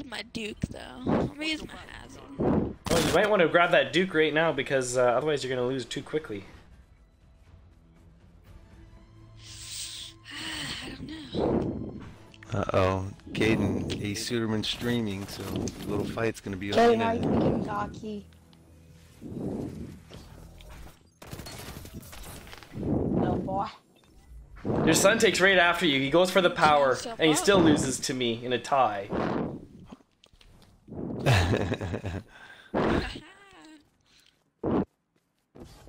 use my Duke though. I'm gonna use my Hazard. Well, you might want to grab that Duke right now because uh, otherwise you're going to lose too quickly. I don't know. Uh oh, Caden, a Suderman streaming, so the little fight's gonna be on Okay, the now you're internet. getting cocky. Boy. Your son takes right after you. He goes for the power, and he still loses to me in a tie.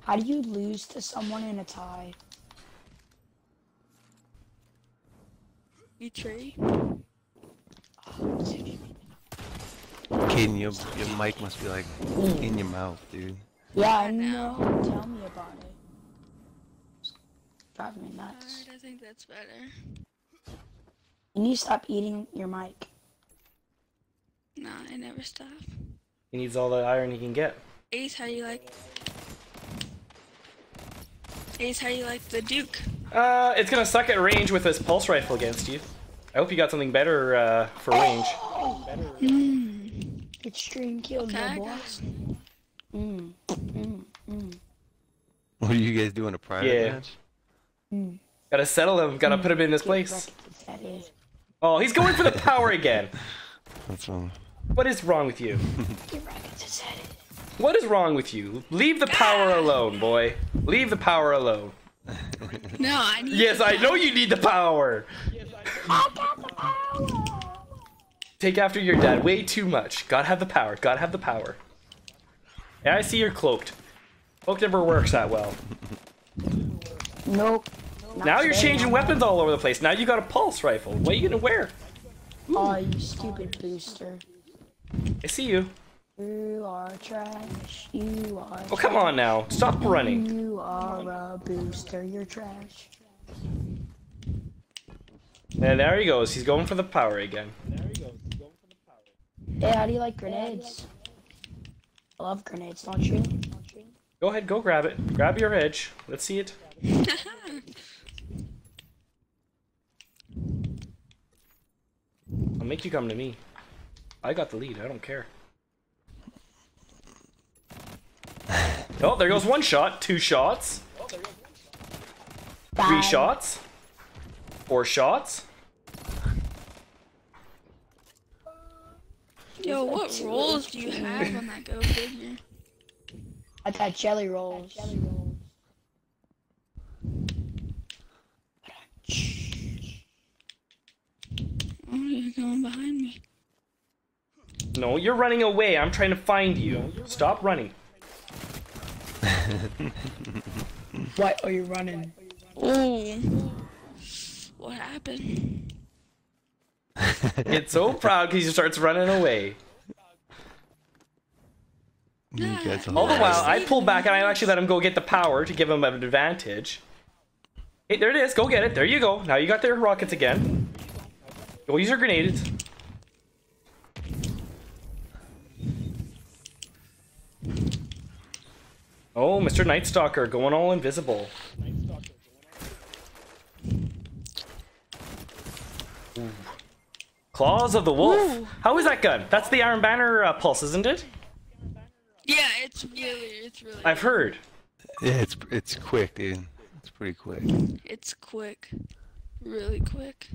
How do you lose to someone in a tie? You tree. Caden, your, your mic must be like in your mouth, dude. Yeah, I I know. know. Tell me about it. It's driving me nuts. Alright, I think that's better. You need to stop eating your mic. Nah, I never stop. He needs all the iron he can get. Ace, how you like? Ace, how you like the Duke? Uh, it's gonna suck at range with this pulse rifle against you. I hope you got something better uh, for range. Mm. Extreme kill, Okay, little I boy. got it. Mm, mm, mm, What are you guys doing? A private Yeah. match? mm. Gotta settle him. Gotta put him in his Get place. wrecked, that is. Oh, he's going for the power again. That's all. What is wrong with you? Get wrecked, that is. What is wrong with you? Leave the power ah! alone, boy. Leave the power alone. No, I need. Yes, I know you need the power. I got the power! Take after your dad way too much. Gotta have the power. Gotta have the power. Yeah, I see you're cloaked. Cloak never works that well. Nope. Now you're changing no. weapons all over the place. Now you got a pulse rifle. What are you gonna wear? Oh, you stupid booster. I see you. You are trash. You are. Oh, come on now. Stop running. You are a booster. You're trash. And there he goes. He's going for the power again. Hey, how do you like grenades? I love grenades, don't you? Go ahead, go grab it. Grab your edge. Let's see it. I'll make you come to me. I got the lead. I don't care. Oh, there goes one shot, two shots, three Bye. shots, four shots. Yo, what rolls do you have on that go figure? I got jelly rolls. Oh, you're going behind me. No, you're running away. I'm trying to find you. Stop running. What are you running? Oh, what happened? Get so proud because he starts running away. You All the while. I pull back and I actually let him go get the power to give him an advantage. Hey, there it is. Go get it. There you go. Now you got their rockets again. Go use your grenades. Oh, Mr. Night Stalker going all invisible. Ooh. Claws of the Wolf. Ooh. How is that gun? That's the Iron Banner uh, pulse, isn't it? Yeah, it's really, it's really. I've heard. Yeah, it's it's quick, dude. It's pretty quick. It's quick, really quick.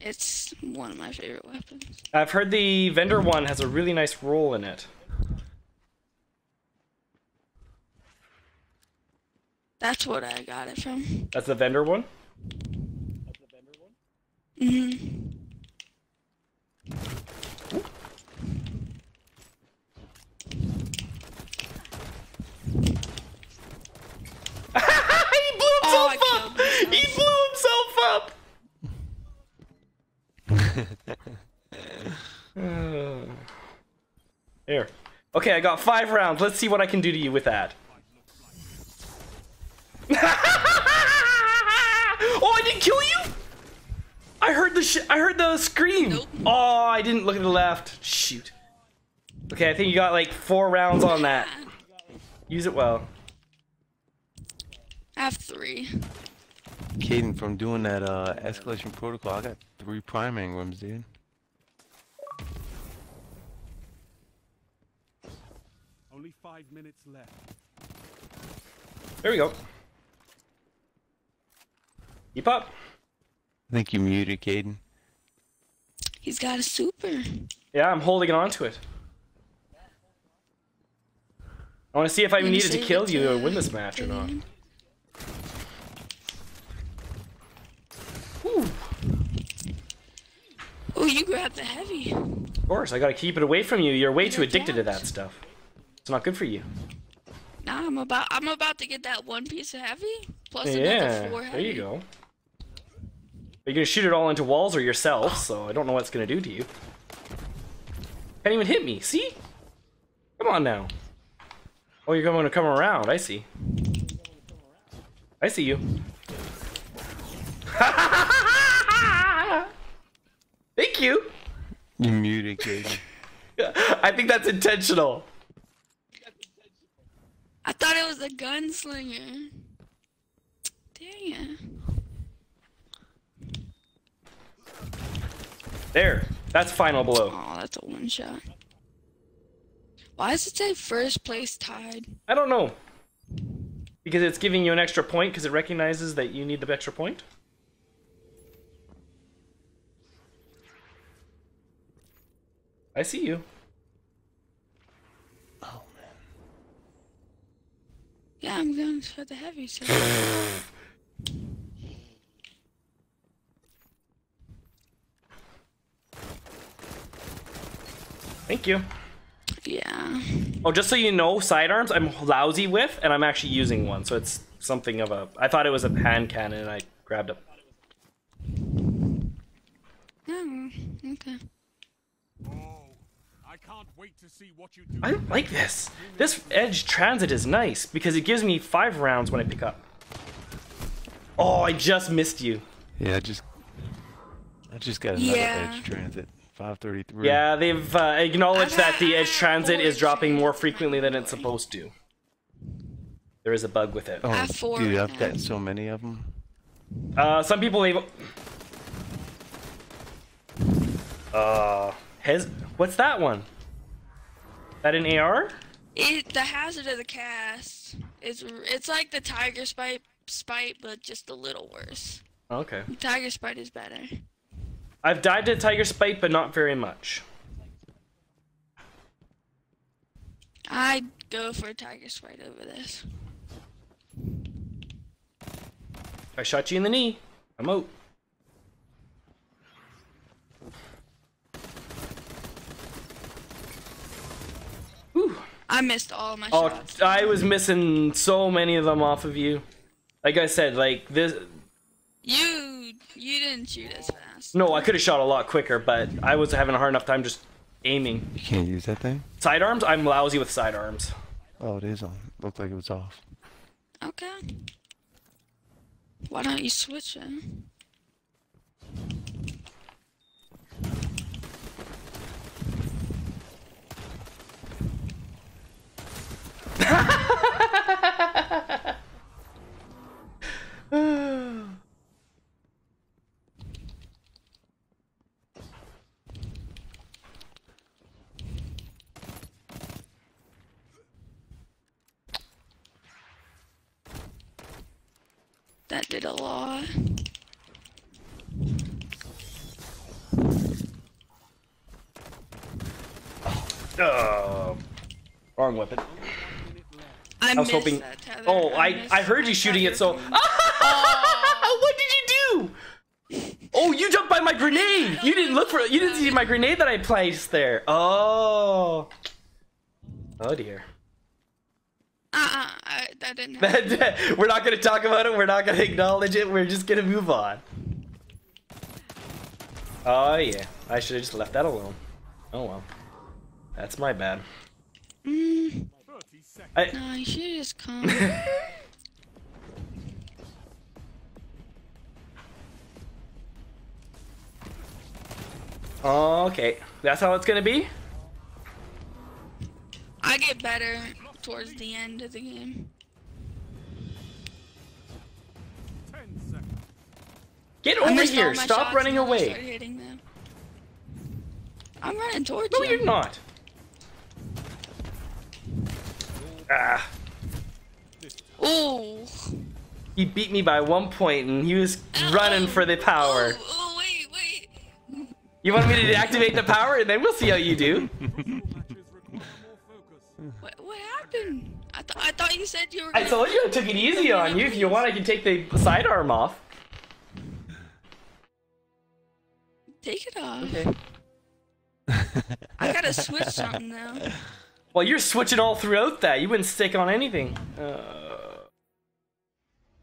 It's one of my favorite weapons. I've heard the vendor one has a really nice roll in it. That's what I got it from. That's the vendor one? That's the vendor one. hmm he blew Oh, himself up! He blew himself up! Here. Okay, I got five rounds. Let's see what I can do to you with that oh, I didn't kill you? I heard the I heard the scream. Nope. Oh, I didn't look at the left. Shoot. Okay, I think you got like four rounds on that. Use it well. I have three. Caden, from doing that uh, escalation protocol, I got three prime engrams, dude. Only five minutes left. There we go. Keep up. I think you muted, Caden. He's got a super. Yeah, I'm holding on to it. I want to see if I Gonna needed to kill you to to win this uh, match or not. end. Ooh, Oh, you grabbed the heavy. of course, I gotta keep it away from you. You're way too You're addicted to that stuff. It's not good for you. Now I'm about I'm about to get that one piece of heavy plus Yeah, another four heavy. there you go. You're gonna shoot it all into walls or yourself, so I don't know what it's gonna do to you. Can't even hit me. See? Come on now. Oh, you're going to come around. I see. I see you. Thank you. You muted, Caden. I think that's intentional. I thought it was a gunslinger. Dang it. There. That's final blow. Oh, that's a one shot. Why does it say first place tied? I don't know. Because it's giving you an extra point because it recognizes that you need the extra point. I see you. Oh man. Yeah, I'm going for the heavy. So. Thank you. yeah. Oh, just so you know, sidearms I'm lousy with, and I'm actually using one, so it's something of a. I thought it was a hand cannon, and I grabbed it. Oh, okay. Oh, I can't wait to see what you do. I like this. This edge transit is nice because it gives me five rounds when I pick up. Oh, I just missed you. Yeah, I just I just got another Yeah. edge transit. 533. Yeah, they've uh, acknowledged that the edge transit is dropping more frequently than it's supposed to. There is a bug with it. Oh, I have dude, I've now. gotten so many of them. Uh, some people they've. Uh, has what's that one? That an AR? It the hazard of the cast is it's like the tiger spite spite, but just a little worse. Okay. Tiger spite is better. I've died to Tiger Spite, but not very much. I'd go for a tiger spite over this. I shot you in the knee. I'm out. Whew. I missed all my Oh, shots. I was missing so many of them off of you. Like I said, like this. You you didn't shoot as fast. No, I could have shot a lot quicker, but I was having a hard enough time just aiming. You can't use that thing? Sidearms? I'm lousy with sidearms. Oh, it is on. Looked like it was off. Okay. Why don't you switch it? That did a lot. Uh, wrong weapon. I, I was hoping. that. Oh, I missed- I heard you shooting it. So. going- what did you do? Oh, you jumped by my grenade. You didn't look for. You didn't see my grenade that I placed there. Oh. Oh dear. That didn't happen. We're not gonna talk about it. We're not gonna acknowledge it. We're just gonna move on. Oh yeah, I should have just left that alone. Oh well, that's my bad. Mm, I, no, you should just come. okay, that's how it's gonna be. I get better towards the end of the game. Get over here. Stop running away. started hitting them. I'm running towards No, you. No, you're not. Ah, Oh. he beat me by one point, and he was running for the power. Oh, oh, wait, wait. You want me to deactivate the power, and then we'll see how you do. Matches require more focus. What, what happened? I, th- I thought you said you were I told you I took it easy on you. If you want, I can take the sidearm off. Take it off. Okay. I gotta switch something now. Well, you're switching all throughout that. You wouldn't stick on anything. Uh,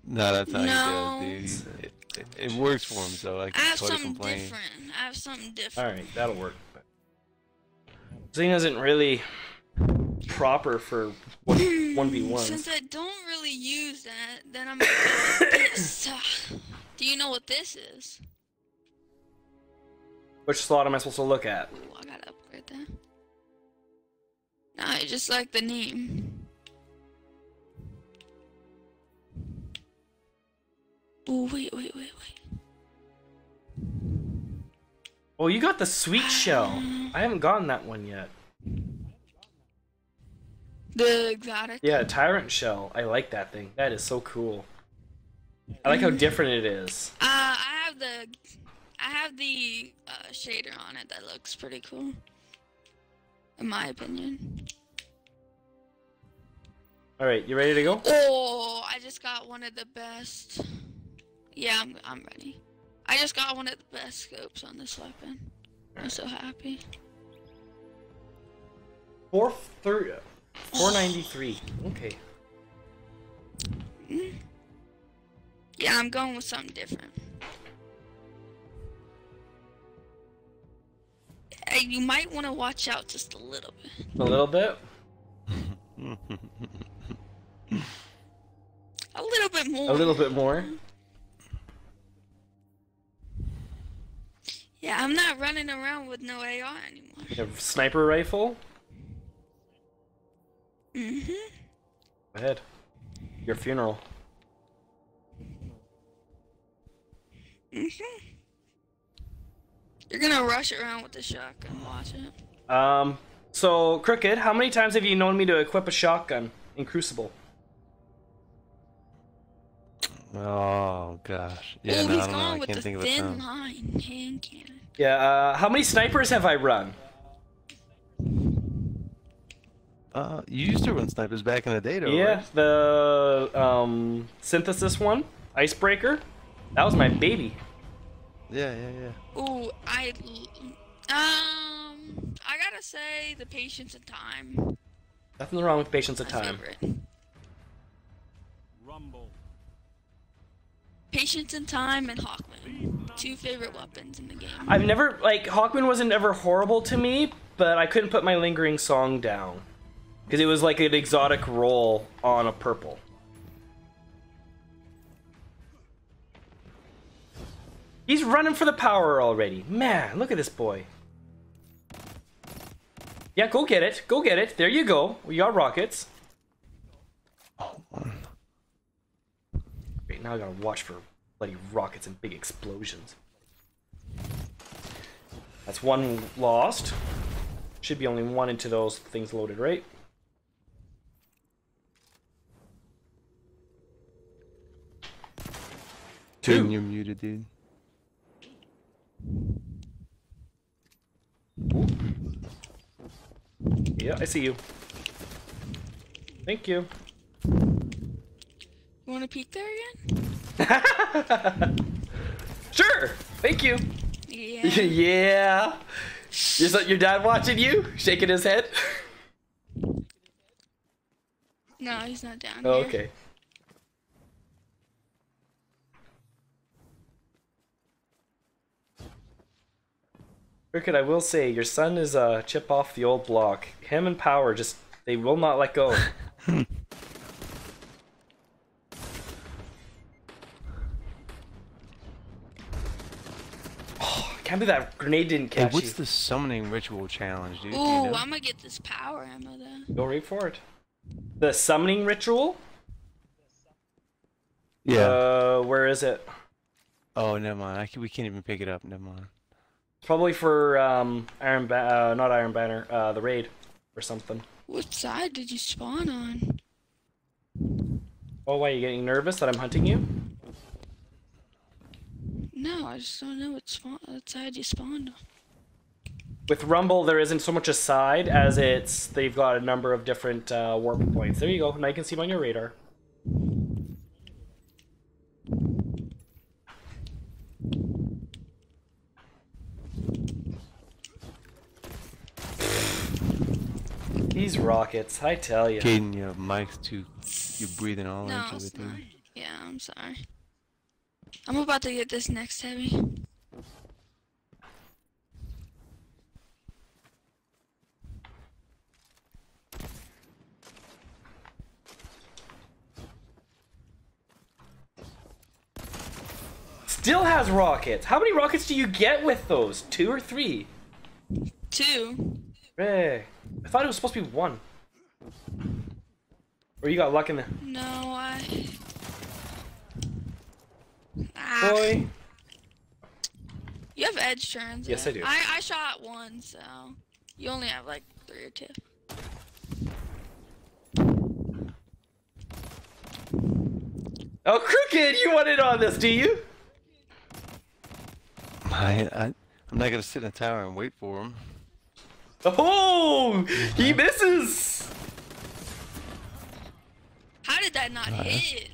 no, that's how No. he does, dude. It, it, it works for him, so I I have totally something complain. different. I have something different. all right, that'll work. Zane isn't really proper for one v one. Since. I don't really use that, then I'm gonna go with this. Do you know what this is? Which slot am I supposed to look at? Ooh, I gotta upgrade that. Nah, I just like the name. Ooh, wait, wait, wait, wait. Oh, you got the sweet shell. I haven't gotten that one yet. The exotic. Yeah, tyrant shell. I like that thing. That is so cool. I like how different it is. Uh, I have the, I have the uh, shader on it that looks pretty cool. In my opinion. All right, you ready to go? Oh, I just got one of the best. Yeah, I'm, I'm ready. I just got one of the best scopes on this weapon. I'm so happy. Four thirty. Four ninety three. Okay. Yeah, I'm going with something different. You might want to watch out just a little bit. A little bit. A little bit more. A little bit more. Yeah, I'm not running around with no AR anymore. You have sniper rifle. Mhm. Go ahead. Your funeral. Mhm. You're gonna rush around with the shotgun. Watch it. Um. So crooked. How many times have you known me to equip a shotgun in Crucible? Oh gosh. Yeah, oh, no, he's I don't know. going I with can't the think of a thin line hand cannon. Yeah. Uh, how many snipers have I run? Uh, you used to run snipers back in the day, though. Yeah, right? the um synthesis one, icebreaker. That was my baby. Yeah, yeah, yeah. Ooh, I um, I gotta say the patience and time. Nothing wrong with patience of My time. favorite. Rumble. Patience and time and Hawkmoon, two favorite weapons in the game. I've never like Hawkmoon wasn't ever horrible to me, but I couldn't put my lingering song down because it was like an exotic roll on a purple. He's running for the power already. Man, look at this boy. Yeah, go get it. Go get it. There you go. We got rockets. Wait, now I gotta watch for bloody rockets and big explosions. That's one lost. Should be only one into those things loaded, right? Two. You're muted, dude. Yeah, I see you. Thank you. You want to peek there again? Sure. Thank you. Yeah. yeah. Your, son- your dad watching you, shaking his head. no, he's not down Oh, here. okay. Cricket, I will say, your son is a chip off the old block. Him and Power just, they will not let go. oh, can't be that grenade didn't catch Hey, catch what's you. the summoning ritual challenge, dude? Do Ooh, you know? I'm gonna get this power ammo though. Go right for it. The summoning ritual? Yeah. Uh, where is it? oh, never mind. I can, we can't even pick it up. Never mind. It's probably for um Iron ba- uh, not Iron Banner, uh the raid or something. What side did you spawn on? Oh, why are you getting nervous that I'm hunting you? No, I just don't know what spawn what side you spawned on. With Rumble, there isn't so much a side as it's they've got a number of different uh, warp points. There you go. Now you can see them on your radar. These rockets, I tell you. Caden, your mic's too. You're breathing all No, into it's it. dude. not. Yeah, I'm sorry. I'm about to get this next heavy. Still has rockets. How many rockets do you get with those? Two or three? Two. Hey, I thought it was supposed to be one. Or you got luck in there. No, I. Ah, boy. You have edge turns. Yes, I do. I, I shot one, so you only have like three or two. Oh, crooked! You want in on this, do you? I, I, I'm not gonna sit in a tower and wait for him. Oh, he misses. How did that not Nice. hit?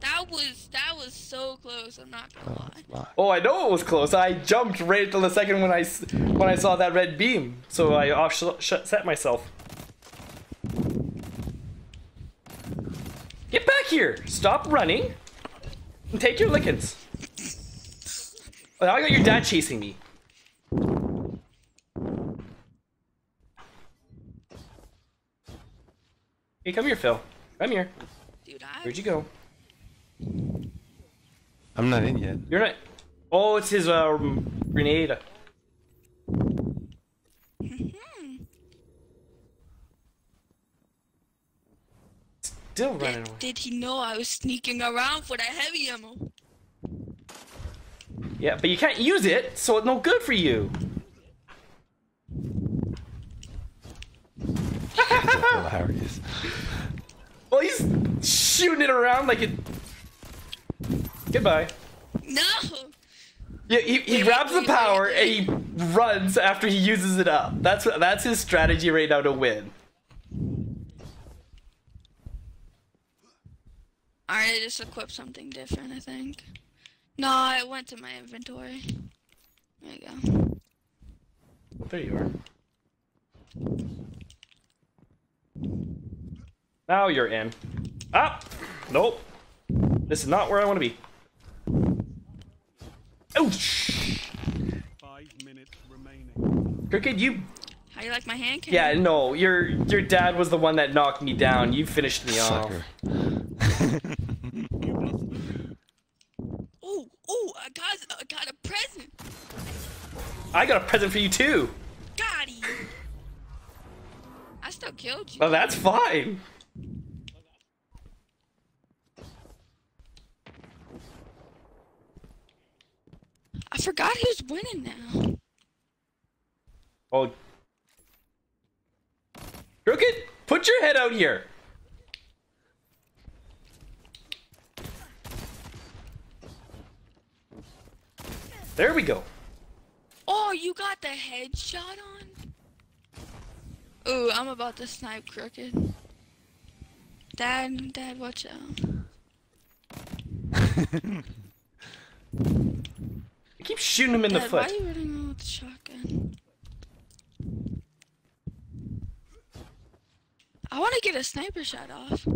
That was that was so close. I'm not gonna oh, lie. Oh, I know it was close. I jumped right till the second when I s- when I saw that red beam, so I offset myself. Get back here! Stop running and take your lickings. Oh, now I got your dad chasing me. Hey, come here, Phil. Come here. Dude, I Where'd you go? I'm not in yet. You're not. Oh, it's his uh, grenade. Still running did, away. did he know I was sneaking around for that heavy ammo? Yeah, but you can't use it, so it's no good for you. Hilarious. Well, he's shooting it around like it. Goodbye. No. Yeah, he, he grabs the power and he runs after he uses it up. That's that's his strategy right now to win. Alright, I just equipped something different. I think. No, I went to my inventory. There you go. There you are. Now you're in. Ah! Nope. This is not where I want to be. Ouch! Five minutes remaining. Crooked, you. How you like my hand cannon? Yeah, no, your your dad was the one that knocked me down. You finished me off. Sucker. Oh, oh, I got, I got a present. I got a present for you too. Got him. Still killed you. Oh, that's fine. I forgot who's winning now. Oh. Crooked, put your head out here. There we go. Oh, you got the headshot on? Ooh, I'm about to snipe crooked. Dad, Dad, watch out. I keep shooting him in the Dad, why are you running around with the shotgun? I want to get a sniper shot off.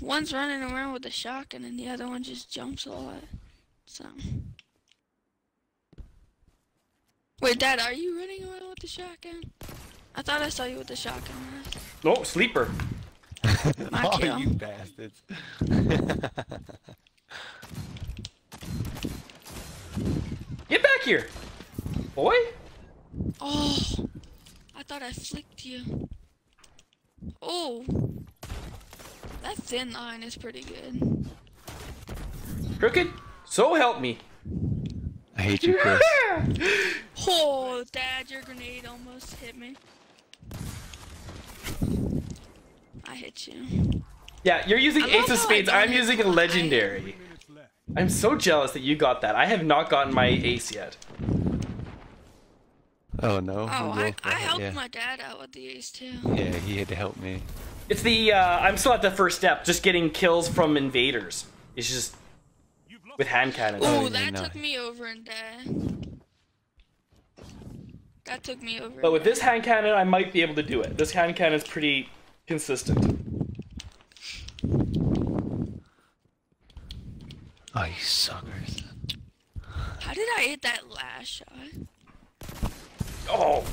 One's running around with a shotgun and the other one just jumps a lot. So. Wait, Dad, are you running around with the shotgun? I thought I saw you with the shotgun. last. No, sleeper. My oh, kill. you bastards. Get back here. Boy. Oh, I thought I flicked you. Oh, that thin line is pretty good. Crooked, so help me. I hate you, Chris. Oh, Dad, your grenade almost hit me. I hit you. Yeah, you're using I love Ace of Spades. I'm using a legendary. I'm so jealous that you got that. I have not gotten my ace yet. Oh no. Oh, I, I helped yeah. my dad out with the ace too. Yeah, he had to help me. It's the uh, I'm still at the first step, just getting kills from invaders. It's just You've lost with hand cannons. Oh, Ooh, yeah, that no. took me over in dad. That took me over. But with in this hand cannon, I might be able to do it. This hand cannon is pretty consistent. Oh, you suckers. How did I hit that last shot? Oh,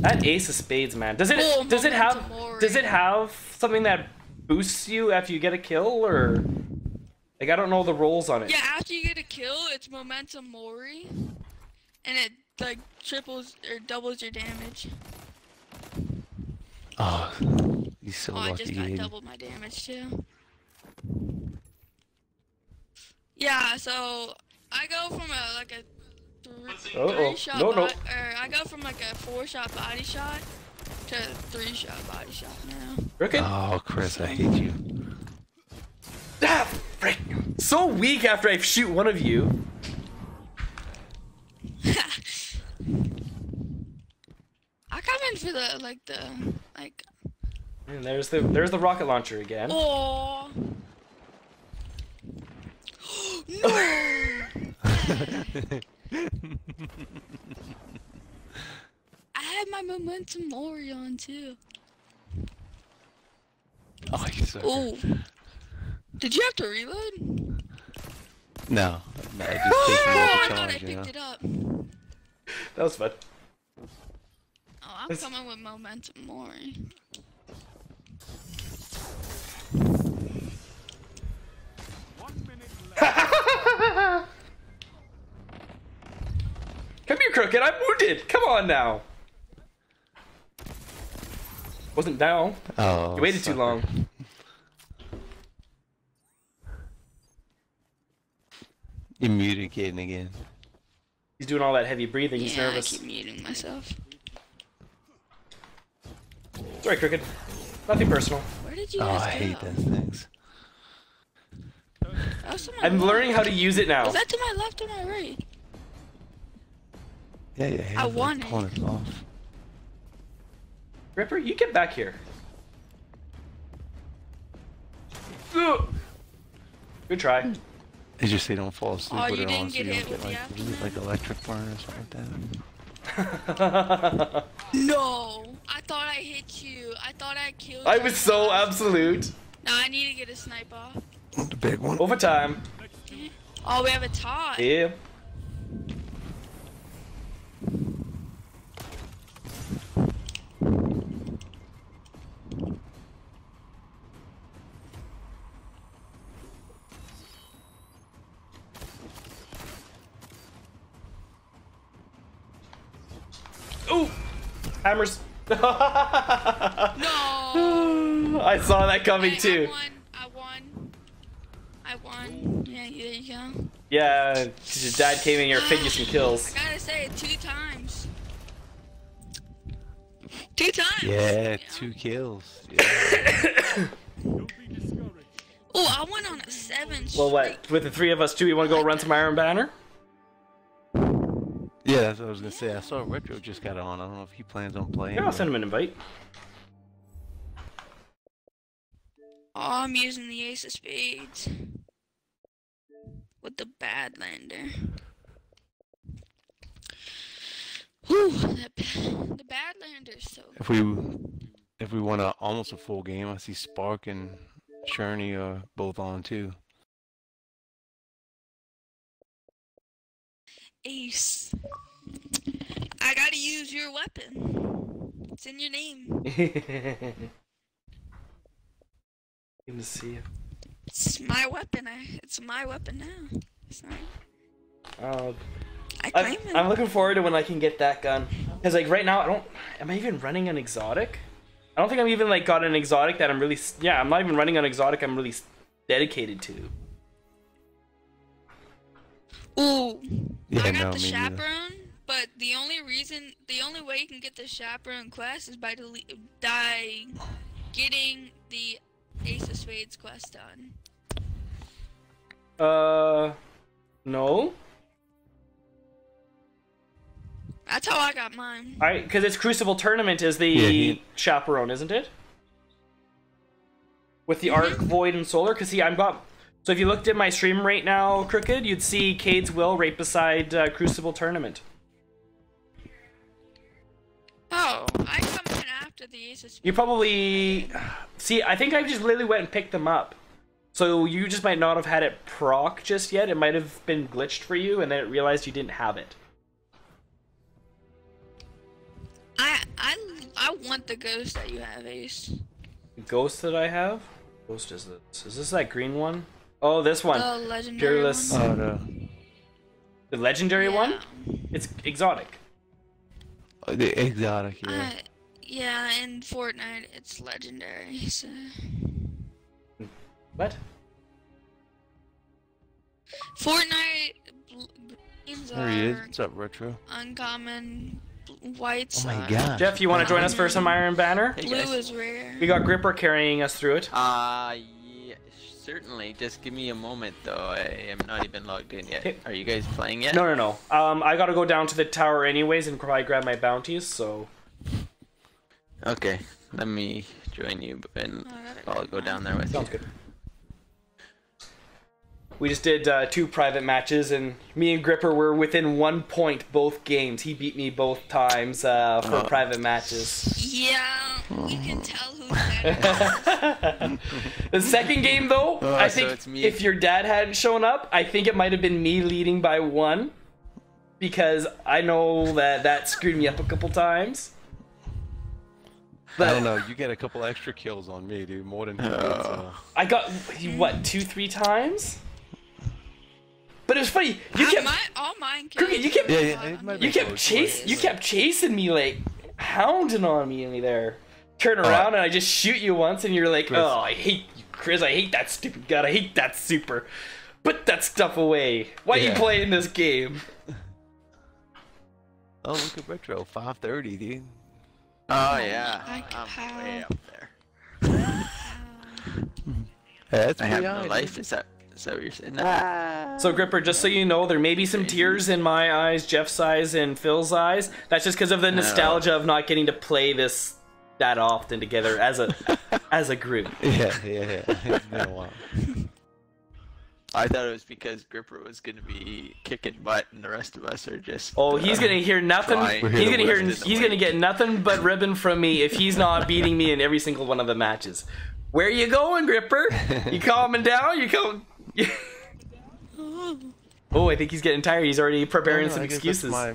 that Ace of Spades, man. Does it Oh, does it have Momentum does it have something that boosts you after you get a kill, or like I don't know the rolls on it. Yeah, after you get a kill, it's Memento Mori, and it like triples or doubles your damage. Oh, you so Oh, I just got Aiden. doubled my damage too. Yeah, so I go from a like a three, Uh-oh. three shot No, no. or I go from like a four shot body shot to a three shot body shot now. Crooked? Oh, Chris, I hate you. Ah, frick. So weak after I shoot one of you. I come in for the like the like And there's the there's the rocket launcher again. oh no. I had my Memento Mori on too. Oh, you sucker. Oh. Did you have to reload? No, no, just Oh, taking I thought I challenge, you know. picked it up. That was fun. Oh, I'm It's- coming with Memento Mori. One minute left. Come here, Crooked. I'm wounded. Come on now. Wasn't down. Oh, You waited too long. You muted Caden again. He's doing all that heavy breathing. He's yeah, nervous. I keep muting myself. It's alright, Crooked. Nothing personal. Where did you Oh, guys I hate go? those things. That was to my I'm left. learning how to use it now. Is that to my left or my right? Yeah, yeah, yeah. I but want it. pulling it off. Ripper, you get back here. Good try. Hmm. It's just they don't fall asleep Oh, with you didn't so get you hit don't with get the like, like electric burn or something like that. No, I thought I hit you. I thought I killed I you. was so absolute. Now I need to get a sniper. off. The big one. Overtime. Oh, we have a tie. Yeah. Ooh! Hammers. No. I saw that coming Hey, too. I won. I won. I won. Yeah, there you go. Yeah, 'cause your dad came in here and figured some kills. I gotta say it two times. Two times. Yeah, two kills. Yeah. Don't be discouraged. Oh, I went on a seven. Well, what? With the three of us, too, you want to go run some Iron Banner? Yeah, that's what I was gonna say. I saw Retro just got on. I don't know if he plans on playing. Yeah, I'll send him an invite. Oh, I'm using the ace of spades. With the Badlander. Whew, that, ba- the Badlander's so If we if we want a almost a full game, I see Spark and Sherney are both on too. Ace. I gotta use your weapon. It's in your name. Good to see you. It's my weapon. I, it's my weapon now. It's not, Oh, I I'm, claim it. I'm looking forward to when I can get that gun. Cause like right now, I don't. Am I even running an exotic? I don't think I'm even like got an exotic that I'm really. Yeah, I'm not even running an exotic. I'm really dedicated to. Ooh. Yeah, I got no, the me neither. chaperone, but the only reason, the only way you can get the chaperone quest is by dele- die, getting the Ace of Spades quest done. Uh, no. That's how I got mine. I because it's Crucible Tournament is the Yeah, he- chaperone, isn't it? With the Arc, Void, and Solar. Because see, I've got. So if you looked at my stream right now, Crooked, you'd see Cayde's Will right beside uh, Crucible Tournament. Oh, I come in after the Ace. You probably see. I think I just literally went and picked them up. So you just might not have had it proc just yet. It might have been glitched for you, and then it realized you didn't have it. I I I want the ghost that you have, Ace. Ghost that I have. Ghost is this? Is this that green one? Oh, this one. The legendary Fearless. one. Oh, the, The legendary one. It's exotic. oh, the exotic, yeah. Uh, yeah, in Fortnite it's legendary. So What? Fortnite bl- there he is. are What's up, Retro? uncommon, bl- whites Oh my god. Jeff, you want to join us for some Iron Banner? Blue guys. is rare. We got Gripper carrying us through it. Uh, yeah, certainly. Just give me a moment, though. I am not even logged in yet. Okay. Are you guys playing yet? No, no, no. Um, I gotta go down to the tower anyways and probably grab my bounties. So Okay, let me join you, and Oh, I got it I'll go down there with sounds you. Sounds good. We just did uh, two private matches, and me and Gripper were within one point both games. He beat me both times uh, for Oh. private matches. Yeah, you can tell who's better. The second game, though, Oh, I so think it's me. if your dad hadn't shown up, I think it might have been me leading by one, because I know that that screwed me up a couple times. I don't know. You get a couple extra kills on me, dude. More than two. hits, uh, I got what two, three times. But it was funny. You Uh, kept my, all mine Crooked, you kept- Yeah, yeah, it might be you kept close, chase you kept chasing me like hounding on me and there. Turn around and I just shoot you once and you're like, Chris. oh, I hate you, Chris. I hate that stupid gun. I hate that super. Put that stuff away. Why are you playing this game? Oh, look at Retro. 530, dude. Oh yeah, I I'm way up there. Hey, that's I have no life. Is that is that what you're saying? So Gripper, just so you know, there may be some tears in my eyes, Jeff's eyes, and Phil's eyes. That's just because of the nostalgia of not getting to play this that often together as a as a group. Yeah, yeah, yeah. It's been a while. I thought it was because Gripper was gonna be kicking butt, and the rest of us are just. Oh, he's uh, gonna hear nothing. trying. He's gonna hear. lift in the He's gonna get nothing but ribbon from me if he's not beating me in every single one of the matches. Where you going, Gripper? You calming down? You come? oh, I think he's getting tired. He's already preparing No, no, some I guess that's excuses. my-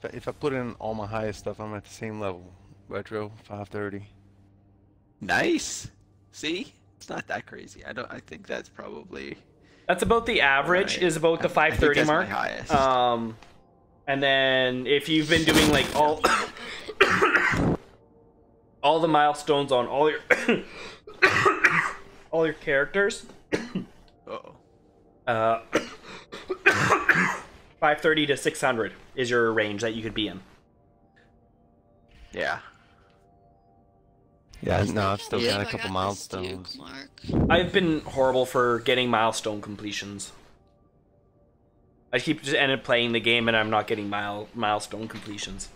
If I, if I put in all my highest stuff, I'm at the same level. Retro 530. Nice. See, it's not that crazy. I don't. I think that's probably. That's about the average. Right. Is about the I think 530 that's my mark. highest. Um, and then if you've been doing like all all the milestones on all your all your characters, Oh. uh, 530 to 600 is your range that you could be in. Yeah. Yeah, no, I've still got a couple got this Duke milestones. I've been horrible for getting milestone completions. I keep just ended playing the game and I'm not getting mile milestone completions.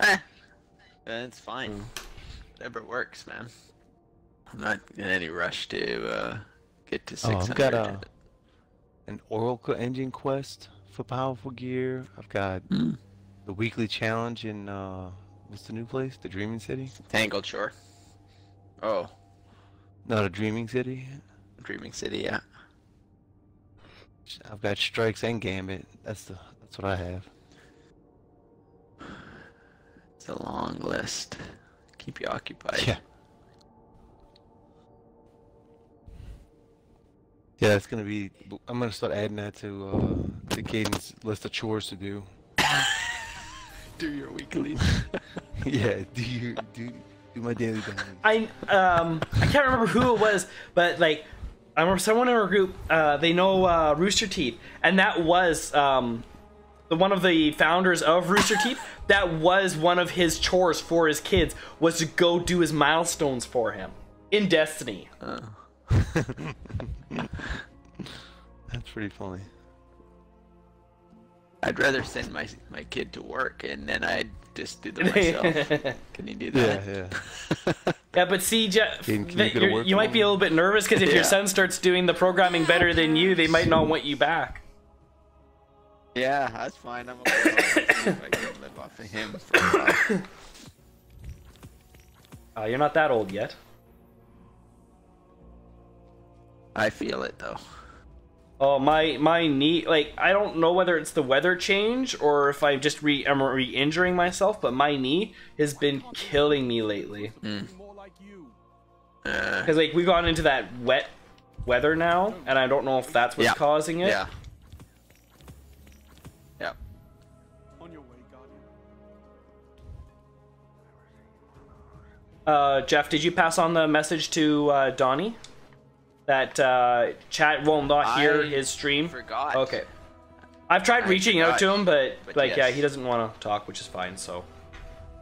Eh. That's fine. Whatever works, man. I'm not in any rush to uh, get to Oh, 600. I've got a an Oracle engine quest for powerful gear. I've got Hmm. the weekly challenge in uh, what's the new place? The Dreaming City? Tangled Shore. Oh, Not a Dreaming City. Dreaming City, yeah. I've got strikes and gambit. That's the that's what I have. It's a long list. Keep you occupied. Yeah. Yeah, that's gonna be. I'm gonna start adding that to uh, the Cadence list of chores to do. Do your weekly. yeah, do you do do my daily? I um I can't remember who it was, but like I remember someone in our group. Uh, they know uh, Rooster Teeth, and that was um the one of the founders of Rooster Teeth, that was one of his chores for his kids was to go do his milestones for him in Destiny. That's pretty funny. I'd rather send my my kid to work and then I'd just do them myself. Can you do Yeah, that? yeah. Yeah, yeah, but see, Jeff, Can- can you that go to you're- you might be a little bit nervous because if your son starts doing the programming better than you, they might not want you back. Yeah, that's fine. I'm okay. I'll see I can live off of him for a while. Uh, you're not that old yet. I feel it though. Oh, my my knee, like I don't know whether it's the weather change or if I'm just re am re-injuring myself, but my knee has been killing me lately. More like you. Uh, Because like we've gone into that wet weather now, and I don't know if that's what's Yeah. causing it. yeah. Yeah. On your way, Guardian. Uh, Jeff, did you pass on the message to uh, Donnie? That uh, chat will not hear I his stream. forgot. Okay. I've tried I reaching out to him, but, but like, yeah, he doesn't want to talk, which is fine. So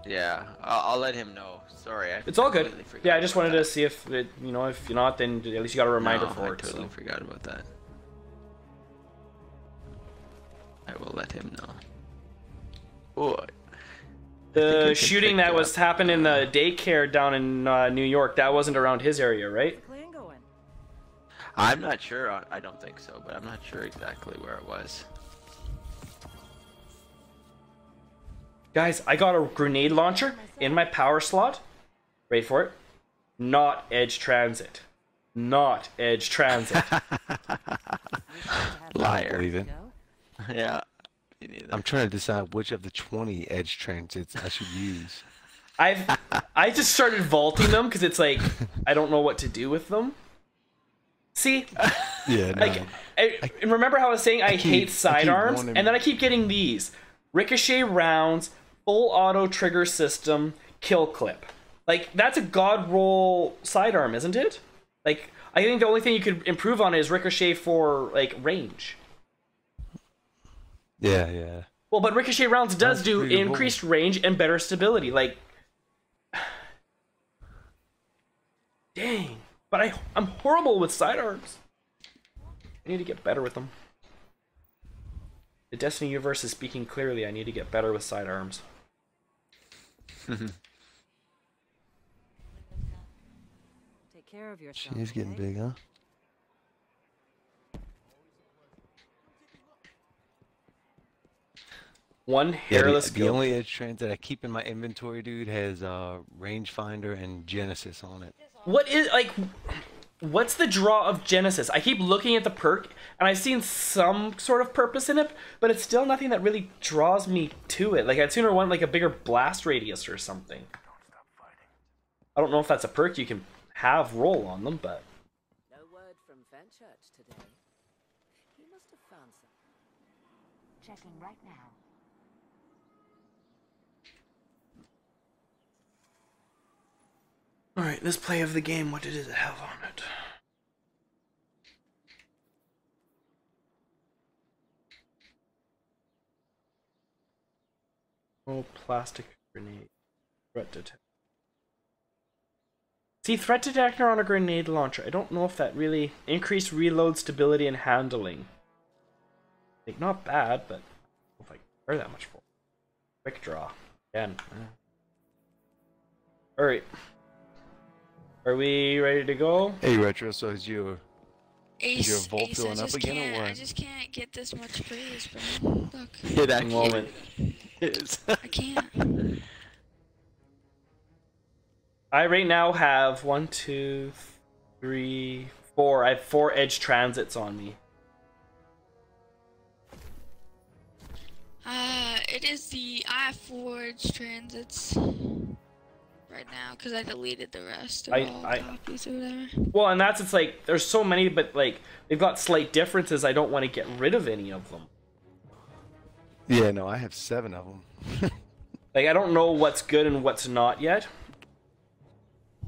Yeah. I'll, I'll let him know. Sorry. I it's all good. Yeah, I just wanted to see if it, you know, if you're not, then at least you got a reminder no, for I it. totally so. forgot about that. I will let him know. Oh, The shooting that was happened in the daycare down in uh, New York, that wasn't around his area, right? Clan going. I'm not sure. I I don't think so, but I'm not sure exactly where it was. Guys, I got a grenade launcher in my power slot. Wait for it. Not Edge Transit. Not Edge Transit. Liar. believe it. Yeah. I'm trying to decide which of the 20 edge transits I should use. I've I just started vaulting them because it's like I don't know what to do with them. See, Yeah, no. like I, and remember how I was saying I, keep- hate sidearms, and then I keep getting these ricochet rounds, full auto trigger system, kill clip. Like that's a god roll sidearm, isn't it? Like I think the only thing you could improve on is ricochet for like range. yeah, yeah. Well, but ricochet rounds does That's do pretty cool. increased range and better stability. Like, dang. But I, I'm horrible with sidearms. I need to get better with them. The Destiny universe is speaking clearly. I need to get better with sidearms. Take care of yourself. She's getting okay? big, huh? One Yeah, hairless the, the goat. only edge transit I keep in my inventory, dude, has uh, rangefinder and Genesis on it. What is like? What's the draw of Genesis? I keep looking at the perk, and I've seen some sort of purpose in it, but it's still nothing that really draws me to it. Like I'd sooner want like a bigger blast radius or something. I don't know if that's a perk you can have roll on them, but No word from Fenchurch today. He must have found something. Checking right now. All right. This play of the game. What did it have on it? Oh, plastic grenade. Threat detector. See, threat detector on a grenade launcher. I don't know if that really increased reload stability and handling. Like, not bad, but I don't know if I care that much for. Quick draw. Again. Alright. Are we ready to go? Hey, Retro, so is your Ace, your vault Ace, filling I up just again or can't, I what? just can't get this much praise, bro. Look, It actually moment. is. I can't. I right now have one, two, three, four. I have four edge transits on me. Uh, it is the I have four edge transits right now because I deleted the rest of I- all I- copies or whatever. Well, and that's it's like there's so many, but like they've got slight differences. I don't want to get rid of any of them. Yeah, no, I have seven of them. Like I don't know what's good and what's not yet.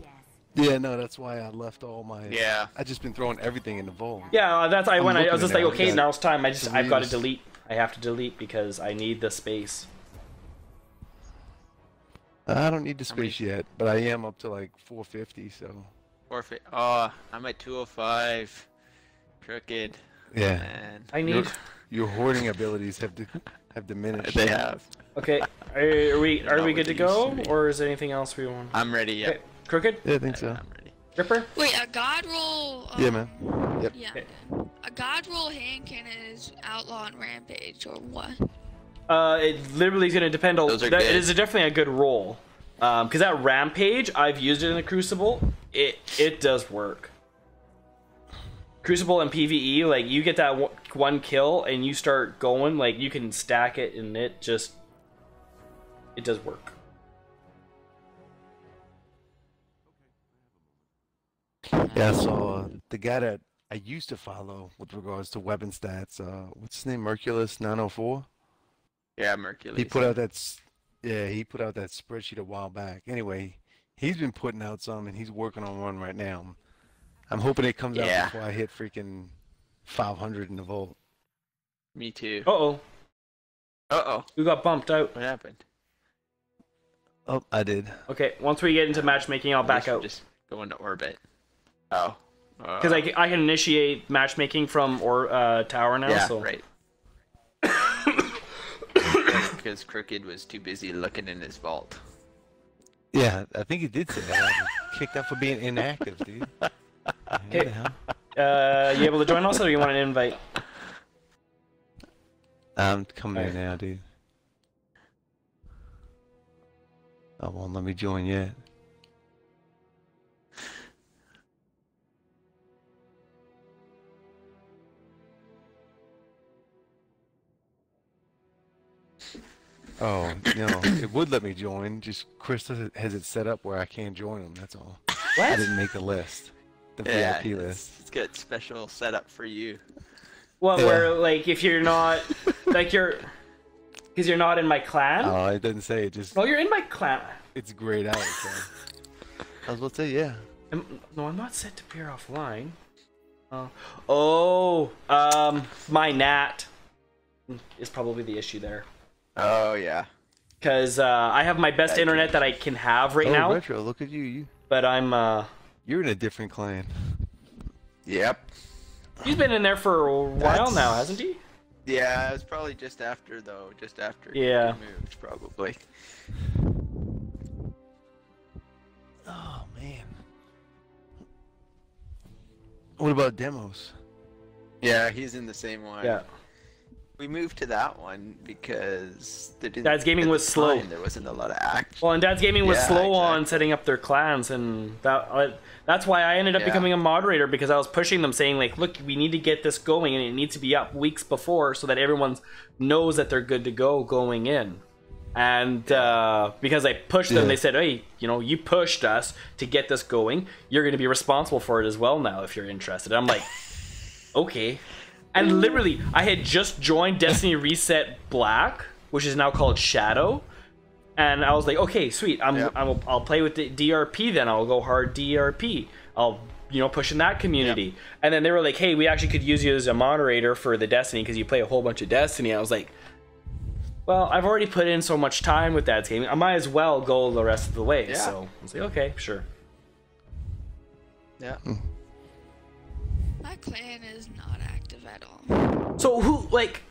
Yes. yeah, no, that's why I left all my. Yeah. I just been throwing everything in the vault. Yeah, uh, that's I I'm when I, I was just like, okay, I've now it's time. I just I've got to delete. I have to delete because I need the space. I don't need the How many- space yet, but I am up to like 450, so Forfeit. Oh, I'm at 205. Crooked. yeah. Man. I need. your hoarding abilities have di- have diminished. They have. Okay, are, are we They're we good to go, to or is there anything else we want? I'm ready. Yeah. Okay, crooked, Yeah, I think so. I'm ready. Ripper. Wait, a god roll. Um, Yeah, man. Yep. Yeah. Okay. okay. A god roll hand cannon is outlaw and rampage or what? Uh, it literally is gonna depend on. Those are that good. is definitely a good roll. Um, because that rampage, I've used it in the Crucible. It it does work. Crucible and PVE, like you get that one- one kill and you start going, like you can stack it and it just it does work. Yeah, so uh, the guy that I used to follow with regards to weapon stats. Uh, what's his name? Mercules 904. Yeah, Mercury. He put out that. Yeah, he put out that spreadsheet a while back. Anyway, he's been putting out some, and he's working on one right now. I'm hoping it comes Yeah. out before I hit freaking 500 in the vault. Me too. Uh oh, Uh oh. we got bumped out. What happened? Oh, I did. Okay, once we get into matchmaking, I'll I back guess out Just go into orbit. Oh. because I, I can initiate matchmaking from or uh, tower now. yeah, so right. Because Crooked was too busy looking in his vault. Yeah, I think he did say that. I kicked out for being inactive, dude. What Okay. the uh, you able to join us, or you want an invite? I'm coming in Alright. now, dude. I won't let me join yet. Oh, no, it would let me join. Just Chris has it- set up where I can't join them. That's all. What? I didn't make the list, the Yeah, VIP it's, list. it's got special setup for you. Well, Yeah. where like if you're not like you're because you're not in my clan. Oh, it doesn't say. It just Oh, you're in my clan. it's grayed out. So. I was about to say yeah. Am- no, I'm not set to appear offline. Uh, oh, um, my NAT is probably the issue there. Oh yeah. Because uh, I have my best That internet that I can have right oh, now, retro, look at you. You but I'm uh, you're in a different clan. Yep. he's been in there for a while That's- now, hasn't he? Yeah, it was probably just after though, just after he Yeah. moved probably. Oh man. What about demos? Yeah, he's in the same one. Yeah. We moved to that one because Dad's gaming at the was slow. There wasn't a lot of action. Well, and Dad's Gaming was Yeah, slow on setting up their clans, and that uh, that's why I ended up Yeah. becoming a moderator because I was pushing them, saying like, "Look, we need to get this going, and it needs to be up weeks before so that everyone knows that they're good to go going in." And uh, because I pushed them, Yeah. they said, "Hey, you know, you pushed us to get this going. You're going to be responsible for it as well now if you're interested." I'm like, "Okay." And literally, I had just joined Destiny Reset Black, which is now called Shadow and I was like, okay, sweet. I'm, Yep. I'm I'll play with the DRP then. I'll go hard DRP. I'll you know push in that community. And then they were like, hey, we actually could use you as a moderator for the Destiny because you play a whole bunch of Destiny. I was like, well, I've already put in so much time with that game. I might as well go the rest of the way. Yeah. So I was like, okay, sure. Yeah. My clan is not active at all. So who like?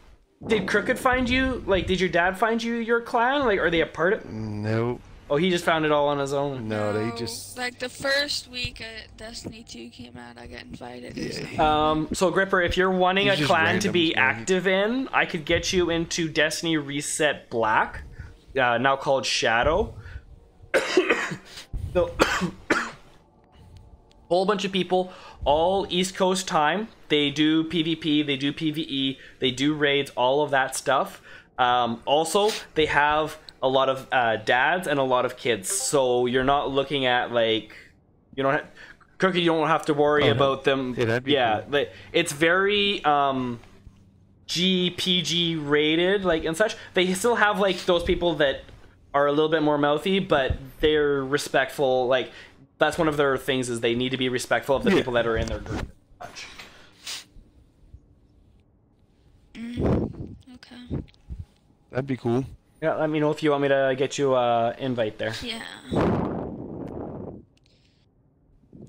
Did Crooked find you? Like, did your dad find you your clan? Like, are they a part of? Nope. Oh, he just found it all on his own. No, they just like the first week uh, Destiny 2 came out, I got invited. or something. Um, so Gripper, if you're wanting He's a just clan to be man. active in, I could get you into Destiny Reset Black, uh, now called Shadow. so, whole bunch of people, all East Coast time. They do PvP, they do PvE, they do raids, all of that stuff. Um, also, they have a lot of uh, dads and a lot of kids, so you're not looking at like you don't have, Cookie. You don't have to worry Oh, no. about them. Yeah, yeah, cool. like, it's very um, GPG rated, like and such. They still have like those people that are a little bit more mouthy, but they're respectful. Like that's one of their things is they need to be respectful of the Yeah. people that are in their group. I Okay. That'd be cool. Yeah, let me know if you want me to get you a invite there. Yeah.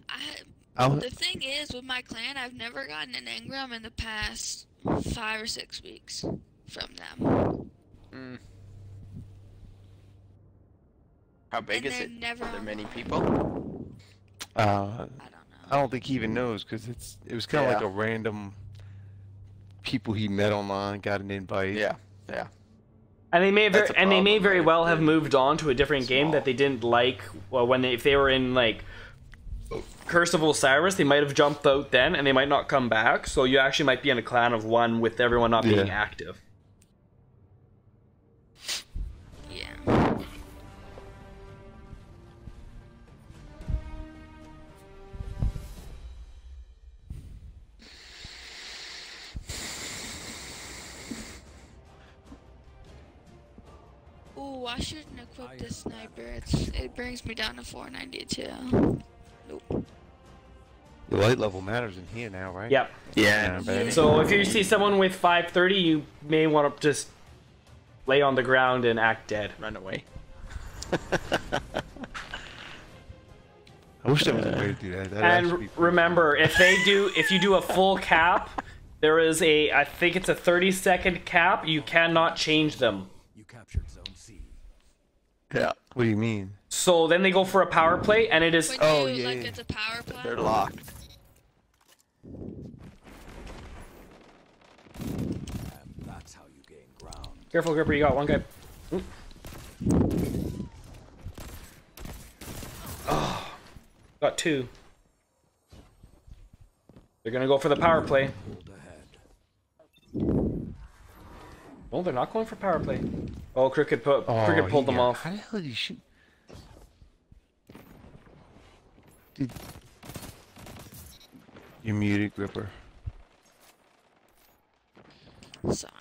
I I'll, the thing is with my clan, I've never gotten an engram in the past five or six weeks from them. Mm. How big and is it? never Are there many people? Uh, I don't know. I don't think he even knows because it's it was kind of like a random people he met online got an invite. Yeah, yeah. And they may very, That's a and they may very right? well have moved on to a different game that they didn't like. Well, when they if they were in like Curse of Osiris, they might have jumped out then, and they might not come back. So you actually might be in a clan of one with everyone not being active. I shouldn't equip this sniper. It's it brings me down to 492. Nope. The light level matters in here now, right? Yep. Yeah, Yeah. So if you see someone with 530, you may want to just lay on the ground and act dead. run away. I wish there was a way to do that. That'd And pretty remember, if they do, if you do a full cap, there is a, I think it's a 30 second cap. You cannot change them. You captured Zone C. Yeah. What do you mean? So then they go for a power play, and it is. When Oh, you yeah, like yeah. it's a power play. They're locked. And that's how you gain ground. Careful, Gripper, you got one guy. Oop. Oh, mm. got two. They're gonna go for the power play. Hold ahead. No, they're not going for power play. Oh, Cricket put Oh, Cricket pulled them got- off. How the hell did you shoot? Dude. You're muted, Gripper. Sorry.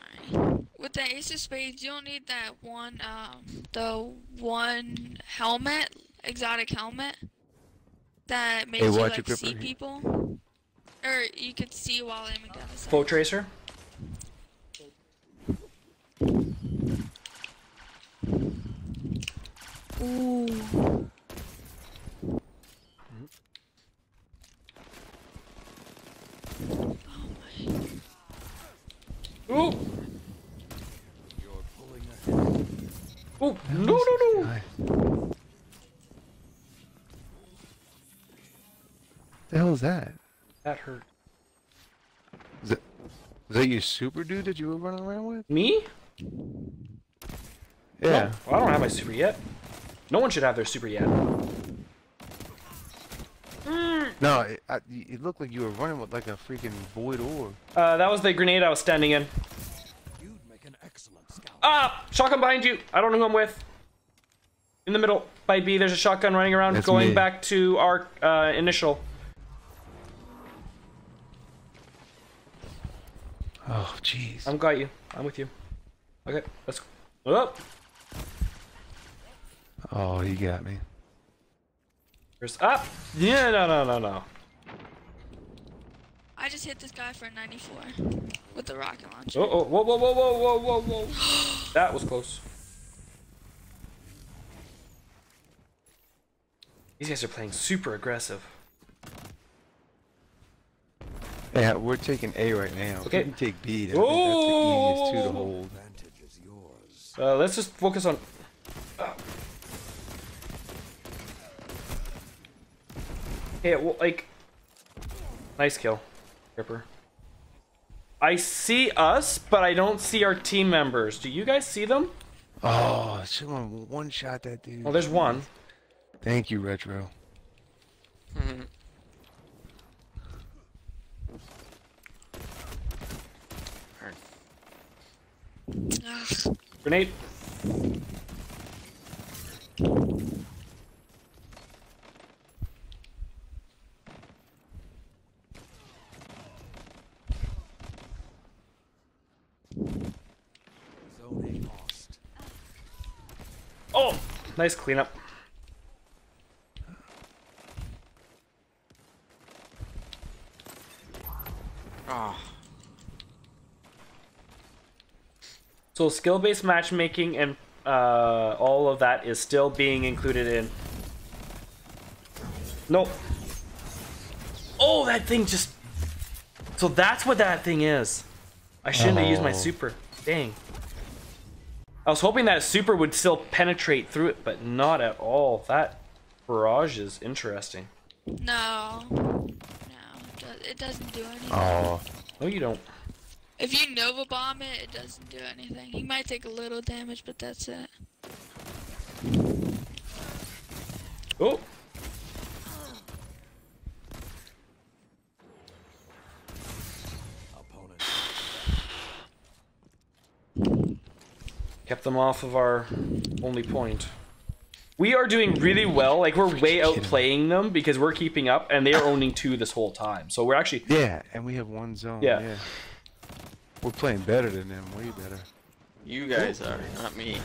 With the Ace of Spades, you don't need that one, um, the one helmet, exotic helmet, that makes you like it, see people, or you could see while aiming down the sight. Flow tracer. Ooh. Oh my. Ooh, You're pulling ahead. ooh, no, no, no. Guy. The hell is that? That hurt. Is that, is that your super dude that you were running around with? Me? Yeah. No, well, I don't have my super yet. No one should have their super yet. No, it, I, it looked like you were running with like a freaking void orb. Uh, that was the grenade I was standing in. You'd make an excellent scout. Ah! Shotgun behind you! I don't know who I'm with. In the middle, by B, there's a shotgun running around That's going me. back to our uh, initial. Oh, jeez. I'm got you. I'm with you. Okay, let's go. Up! Oh, he got me. There's up! Yeah, no, no, no, no. I just hit this guy for a 94 with the rocket launcher. Oh, oh, whoa, whoa, whoa, whoa, whoa, whoa, whoa. that was close. These guys are playing super aggressive. Yeah, we're taking A right now. Okay. We can take B. That, Whoa, that's the easiest two to whoa, whoa. hold. Advantage is yours. Uh, let's just focus on. Yeah, well, like. Nice kill, Ripper. I see us, but I don't see our team members. Do you guys see them? Oh, someone one shot that dude. Well, there's one. Thank you, Retro. Grenade. Oh, nice cleanup. Oh. So skill-based matchmaking and uh, all of that is still being included in. Nope. Oh, that thing just. So that's what that thing is. I shouldn't have used my Oh. super. Dang. I was hoping that super would still penetrate through it, but not at all. That barrage is interesting. No. No. It, does, it doesn't do anything. Oh, No, you don't. If you Nova Bomb it, it doesn't do anything. You might take a little damage, but that's it. Oh. Opponent. Kept them off of our only point. We are doing really well. Like we're way outplaying them because we're keeping up, and they are owning two this whole time. So we're actually yeah, and we have one zone. Yeah. Yeah. We're playing better than them, way better. You guys are, not me.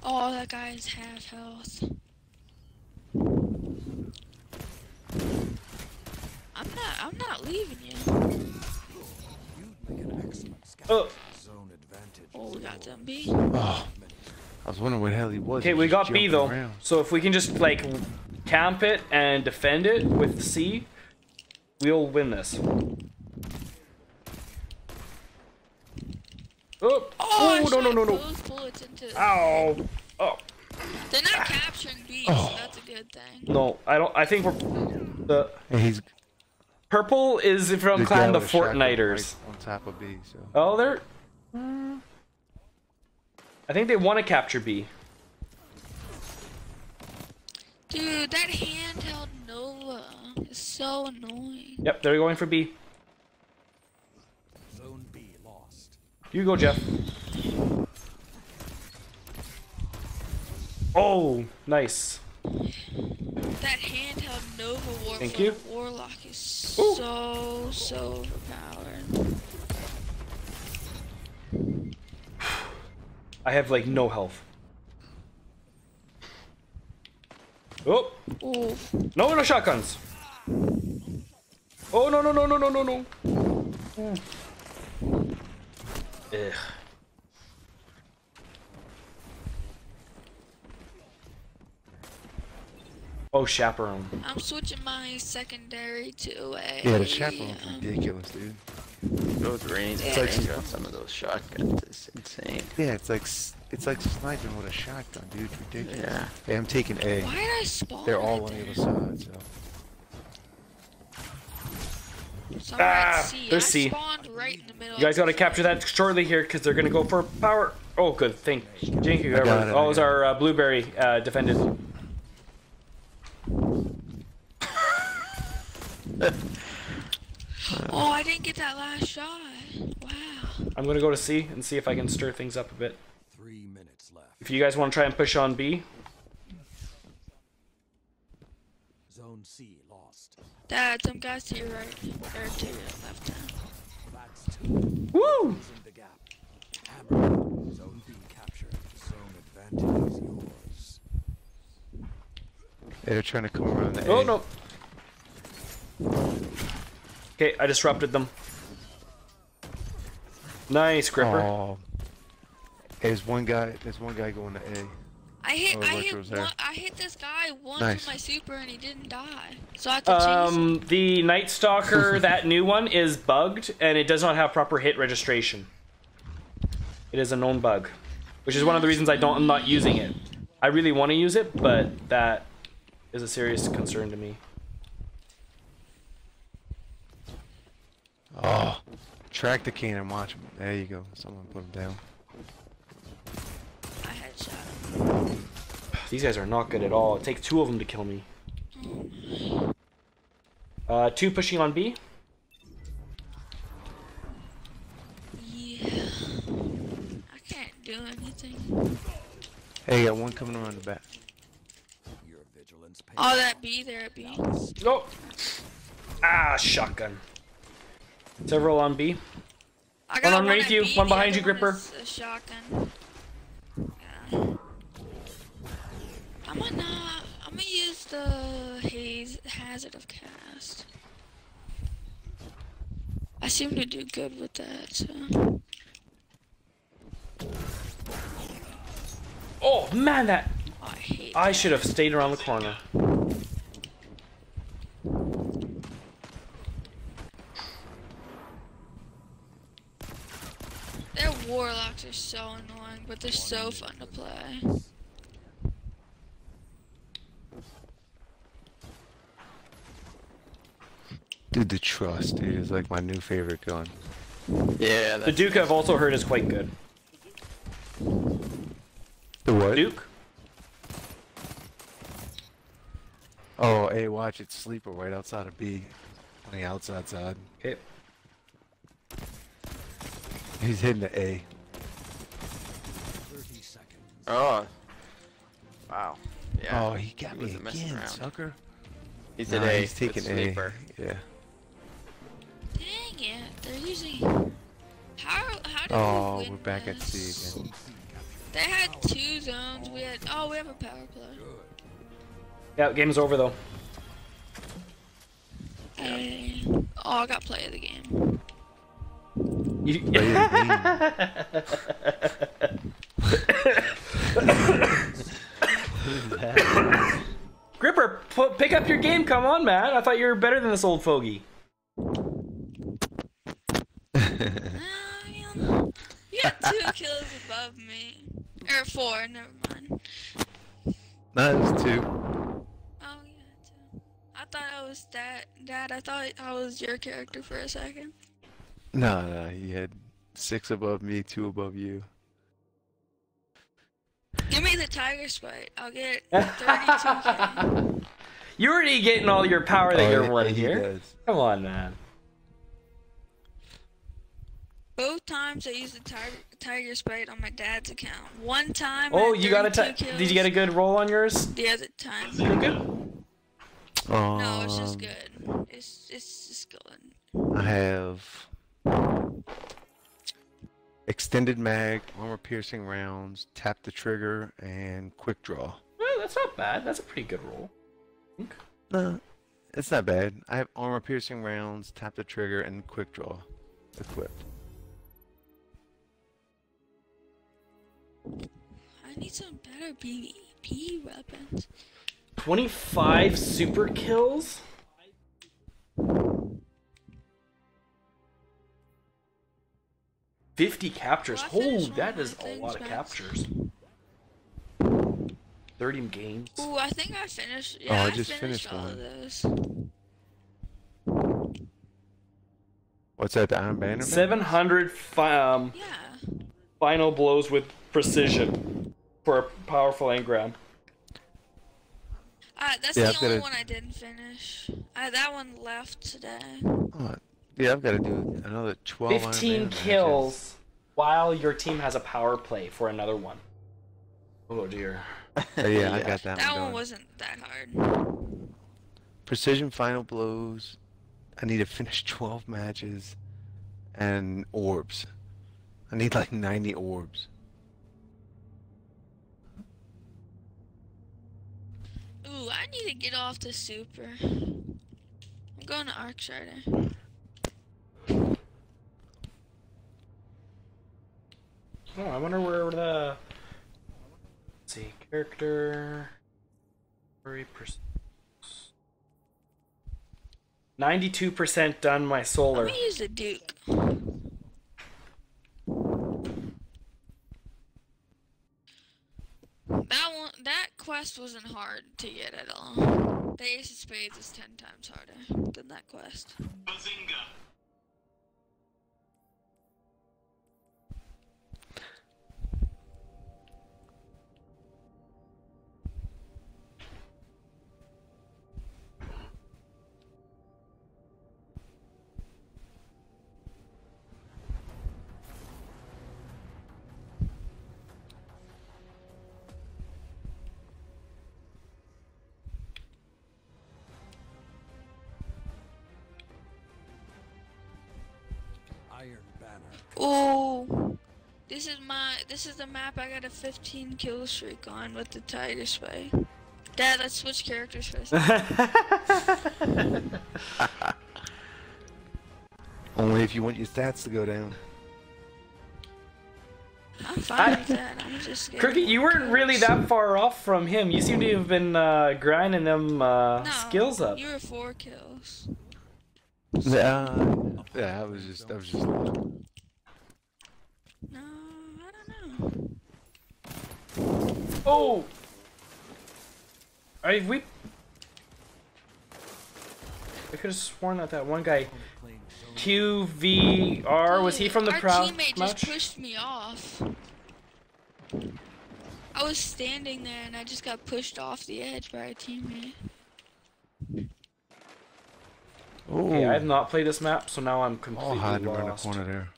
All the guy's have health. I'm not. I'm not leaving you. You'd make an excellent scout. Oh. Zone advantage. Oh, we got them B. Oh, I was wondering what hell he was. okay. We got B though. around. So if we can just like camp it and defend it with C, we'll win this. Oh, Oh, oh no no no no! Those into. Ow! Oh They're not capturing B, so oh. that's a good thing. no, I don't. I think we're the And he's purple is from the clan the with Fortniters. on top of B. So Oh, they're. I think they want to capture B. Dude, that handheld Nova is so annoying. Yep, they're going for B. Zone B lost. You go, Jeff. Oh, nice. That handheld Nova War Thank you. Warlock is Ooh. so so overpowered. I have like no health. Oh, Ooh. no, no shotguns. Oh no no no no no no no. Ugh. Oh, chaperone. I'm switching my secondary to a. yeah, the chaperone's um, ridiculous, dude. Those range, It's the like- range on some of those shotguns is insane. Yeah, it's like it's like sniping with a shotgun, dude. Ridiculous. Yeah. Hey, I'm taking A. Why did I spawn? They're all on the other side, so. So Ah, C. there's I C. right in the middle. You guys got to capture that shortly here because they're gonna go for power. Oh, good. Thank, thank you. I got Whoever. it, Oh, it was our uh, blueberry uh, defended. Oh, I didn't get that last shot. Wow. I'm gonna go to C and see if I can stir things up a bit. Three minutes left. If you guys want to try and push on B, Zone C lost. Dad, some guys to your right. Or to your left now. That's two. woo! The gap. Hammer. Zone B captured. Zone advantage is yours. They're trying to come around the Oh A. no. Okay, I disrupted them. Nice, Gripper. Oh. Hey, there's one guy. There's one guy going to A. I hit, Oh, I hit, one, I hit this guy once Nice. with my super and he didn't die. So I had to chase. Um, the Night Stalker, that new one, is bugged and it does not have proper hit registration. It is a known bug, which is one of the reasons I don't. I'm not using it. I really want to use it, but that is a serious concern to me. Oh. Track the cane and watch him. There you go. Someone put him down. I headshot him. These guys are not good at all. It takes two of them to kill me. Uh, two pushing on B. Yeah. I can't do anything. Hey, you got one coming around the back. Oh, that B there at B. Oh. Ah, shotgun. Several on B. I got One underneath you, B, one behind you, Gripper. A shotgun. Yeah. I'm gonna, I'm gonna use the haze hazard of cast. I seem to do good with that, so. Oh man, that I hate I should have stayed around the corner. Their warlocks are so annoying, but they're so fun to play. Dude, the trust dude, is like my new favorite gun. Yeah, The Duke I've also heard is quite good. The what? Duke? Oh, A, watch it. Sleeper right outside of B. On the outside side. Okay. He's hitting the A. 30 seconds. Oh. Wow. Yeah. oh, he got he me again, around. sucker. He's Nah, at A. he's taking A. sleeper. Yeah. Dang it, they're using. How how did Oh, we win we're back at this? C again. They had two zones. We had oh we have a power play. Yeah, game's over though. Hey. Oh, I got play of the game. You, Play Gripper, pick up your game. Come on, man. I thought you were better than this old fogey. Ah. You got two kills above me. Or four, never mind. No, was two. Oh yeah, two. I thought I was that dad. I thought I was your character for a second. No, no, he had six above me, two above you. Give me the Tigerspite. I'll get 32k. You're already getting all your power that Oh, you're yeah, running he here. does. Come on, man. Both times I used the tiger, Tigerspite on my dad's account. One time. Oh, you got a 32 Did you get a good roll on yours? The other time. You good? Um, No, it's just good. It's it's just good. I have extended mag, armor piercing rounds, tap the trigger, and quick draw. Well, that's not bad. That's a pretty good roll. No, it's not bad. I have armor piercing rounds, tap the trigger, and quick draw equipped. I need some better PvP weapons. 25 super kills? Fifty captures. Well, I finished Oh, one that of is my a lot of Max. captures. Thirty games. Ooh, I think I finished. Oh, Yeah, I I, just finished, finished all one. of those. What's that, the Iron Banner? Seven hundred fi- um, Yeah. Final blows with precision for a powerful engram. Uh, that's Yeah, the I've only gotta- one I didn't finish. I had that one left today. Oh, yeah, I've got to do another 12 Iron Fifteen Banner matches. kills while your team has a power play for another one. Oh dear. Oh, yeah, I got that, That one. one going. wasn't that hard. Precision final blows. I need to finish 12 matches. And orbs. I need like 90 orbs. Ooh, I need to get off the super. I'm going to Arcstrider. Oh, I wonder where the. Let's see, character. Very pers- 92% done my solar. Let solar. me use the Duke. That one, that quest wasn't hard to get at all. The Ace of Spades is ten times harder than that quest. Iron this is my, this is the map I got a 15 kill streak on with the Tigerspite. Dad, let's switch characters for a second. Only if you want your stats to go down. I'm fine with that. I'm just scared. Cricket, you weren't really that far off from him. You seem to have been uh, grinding them uh, no, skills up. You were four kills. Yeah, yeah, I was just, I was just. No, I don't know. Oh! I we. I could have sworn that that one guy, QVR, was he from the Our proud teammate match? just pushed me off. I was standing there and I just got pushed off the edge by a teammate. Oh, Okay, I have not played this map, so now I'm all completely hiding around the lost. corner there.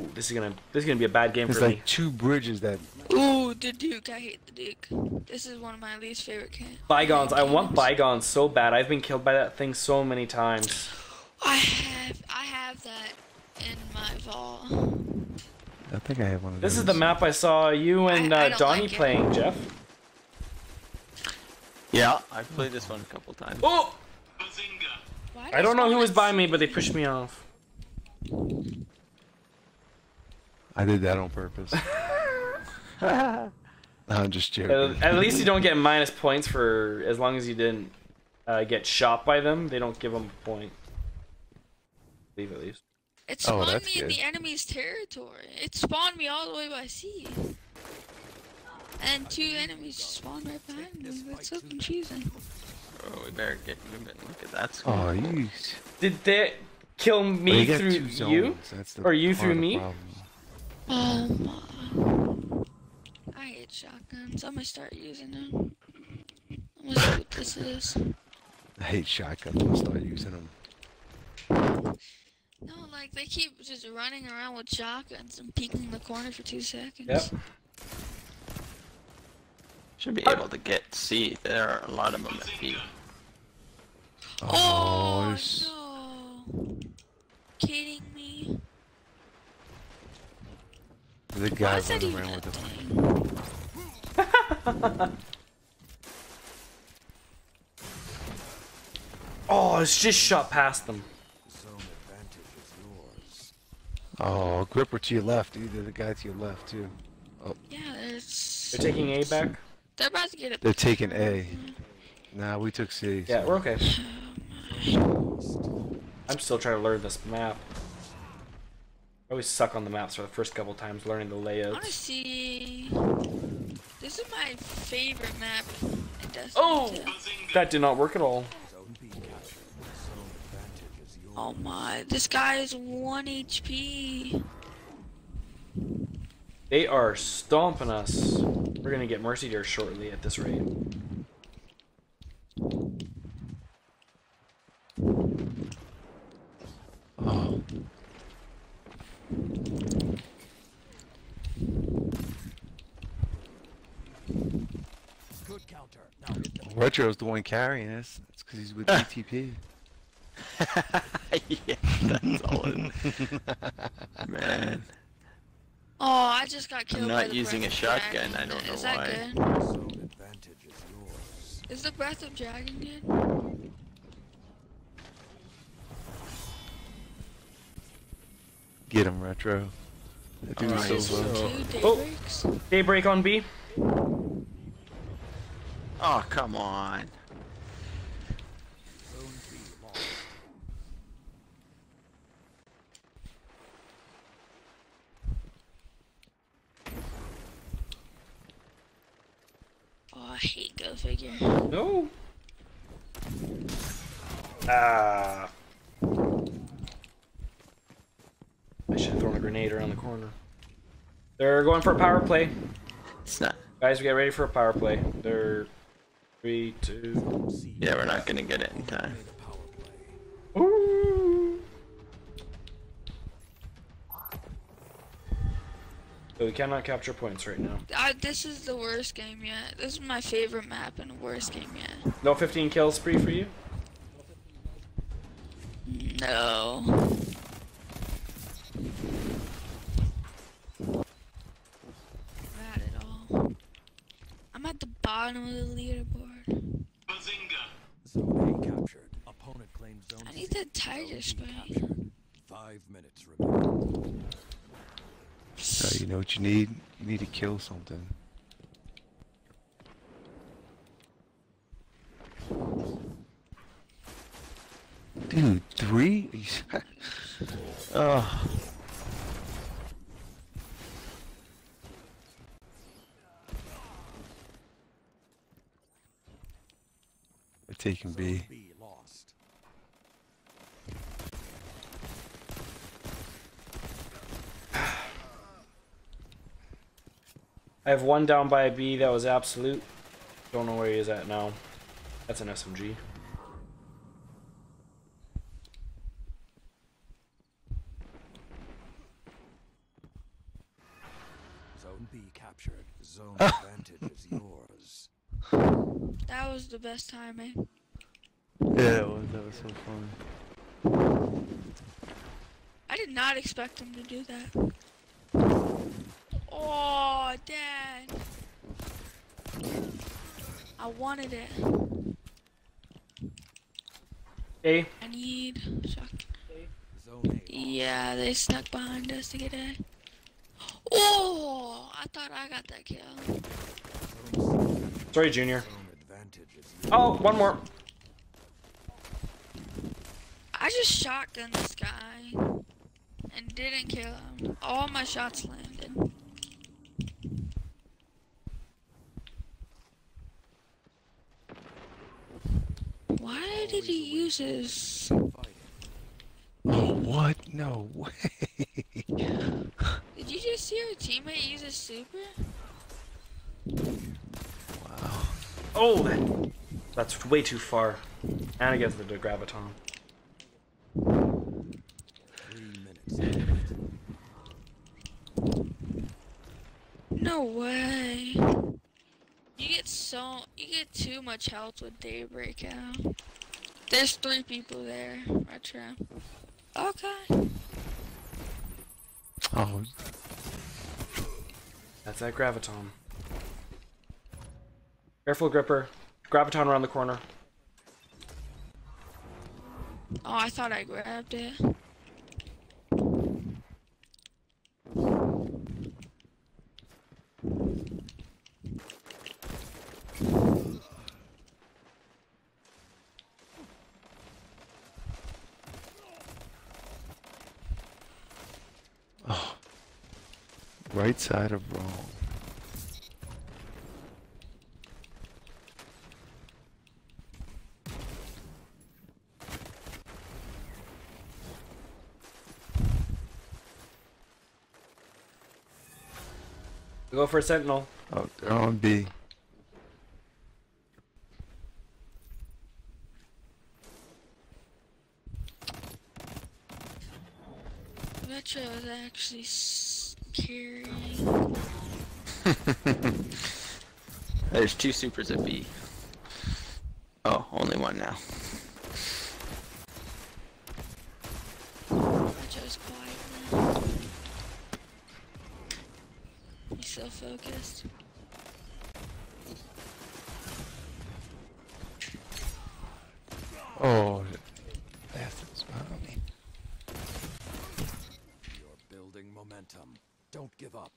Ooh, this is gonna this is gonna be a bad game There's for like me. two bridges that. Ooh, the Duke. I hate the Duke. This is one of my least favorite camps. Bygones, I want bygones so bad. I've been killed by that thing so many times. I have I have that in my vault. I think I have one of This is the map I saw you and I- I uh, don't Donnie like it. playing, Jeff. Yeah, I've played this one a couple times. Oh! I don't know who was by me, but they pushed me off. I did that on purpose. I'm just joking. At, at least you don't get minus points for as long as you didn't uh, get shot by them. They don't give them a point. Leave at least. It Oh, spawned that's me in the enemy's territory. It spawned me all the way by sea. And two enemies just spawned right behind me. That's so confusing. Oh, we better get moving. Look at that score. Oh, you. Did they kill Well, me you through you? That's the Or you through me? problem. Um, I hate shotguns. I'm gonna start using them. I'm gonna see what this is. I hate shotguns. I'll start using them. No, like they keep just running around with shotguns and peeking in the corner for two seconds. Yep. Should be able to get C. There are a lot of them at B. Oh, there's- no! Kidding me? The Why guy that running around with the. thing? Oh, it's just shot past them. Zone advantage is yours. Oh, gripper to your left. Either the guy to your left too. Oh. Yeah, there's. They're taking A back. They're about to get it. They're taking A. Nah, we took C. Yeah, so- we're okay. I'm still trying to learn this map. I always suck on the maps for the first couple times learning the I layouts. wanna see. This is my favorite map Oh! 2. That did not work at all. Zone B captured. Zone advantage is yours. Oh my, this guy is 1 HP. They are stomping us. We're gonna get Mercy Deer shortly at this rate. Oh, Good counter. Now hit them. Retro's the one carrying us. It's because he's with ETP. yeah, that's all. it- Man, Oh, I just got killed. by not the using Breath a shotgun, Dragon. I don't know Is that why. good? Is. Is the Breath of Dragon good? Get him, Retro. That dude Alright, is so so- low. Two Oh. daybreaks? Daybreak on B. oh come on. Zone B lost. Oh, I hate Go Figure. No. Ah. I should have thrown a grenade around the corner. They're going for a power play. It's not. Guys, we get ready for a power play. They're three, two. Yeah, we're not gonna get it in time. play the power play. Ooh. So we cannot capture points right now. I, this is the worst game yet. This is my favorite map and the worst game yet. No 15 kill spree for you? No. Not at all. I'm at the bottom of the leaderboard. Zone A captured. Opponent claims zone I need that Tigerspite. Five minutes remaining. Uh, you know what you need? You need to kill something. Dude, three? oh. They're taking B. B lost. I have one down by a B that was absolute. Don't know where he is at now. That's an SMG. Zone B captured. Zone advantage is yours. That was the best time, timing. Yeah, that was, that was so fun. I did not expect him to do that. Oh, Dad. I wanted it. A. I need shock. Yeah, they snuck behind us to get it. Oh, I thought I got that kill. Sorry, Junior. Zone advantage is yours. Oh, one more. I just shotgunned this guy and didn't kill him. All my shots landed. Why did he use his? Oh, what? No way. Did you just see our teammate use a super? wow. Oh, that, that's way too far. And it gets the graviton. Three minutes. No way. You get so you get too much health with Daybreak out. There's three people there, Retro. Okay. Oh, That's that graviton. Careful, Gripper. Graviton around the corner. Oh, I thought I grabbed it. Oh. right side of wrong. Go for a sentinel. Oh, they're on B. Retro is actually s- carrying. There's two supers at B. Oh, only one now. Retro's quiet now. He's so focused. Oh, bastards behind me. You're building momentum. Don't give up.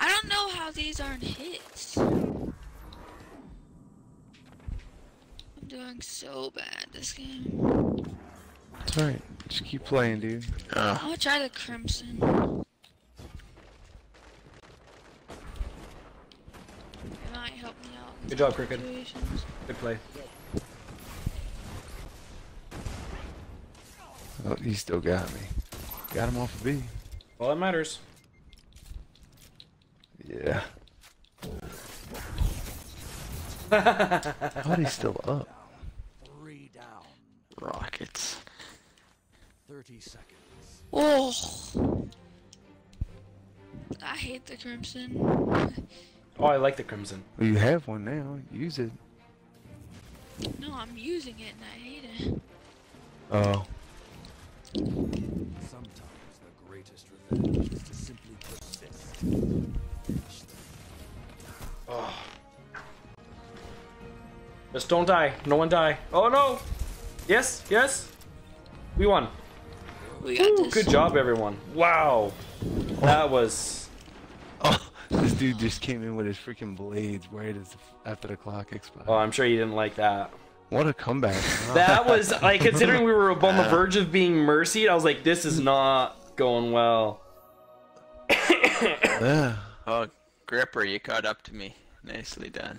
I don't know how these aren't hits. I'm doing so bad this game. It's alright. Just keep playing, dude. Oh, I'm gonna try the Crimson. It might help me out. in Good job, Cricket. Good play. Oh, he still got me. Got him off of B. All that matters. Yeah. How he's still up? Three down. rockets. 30 seconds. Oh. I hate the Crimson. Oh, I like the crimson. Well, you have one now. Use it. No, I'm using it and I hate it. Oh. Sometimes the greatest revenge is to simply persist. Finish them. Just don't die. No one die. Oh no! Yes, yes. We won. We got Ooh, this. good job, everyone. Wow. That was. Oh, dude just came in with his freaking blades right as after the clock expired. Oh, I'm sure you didn't like that. What a comeback! That was like considering we were on the verge of being mercied. I was like, this is not going well. yeah. Oh, Gripper, you caught up to me. Nicely done.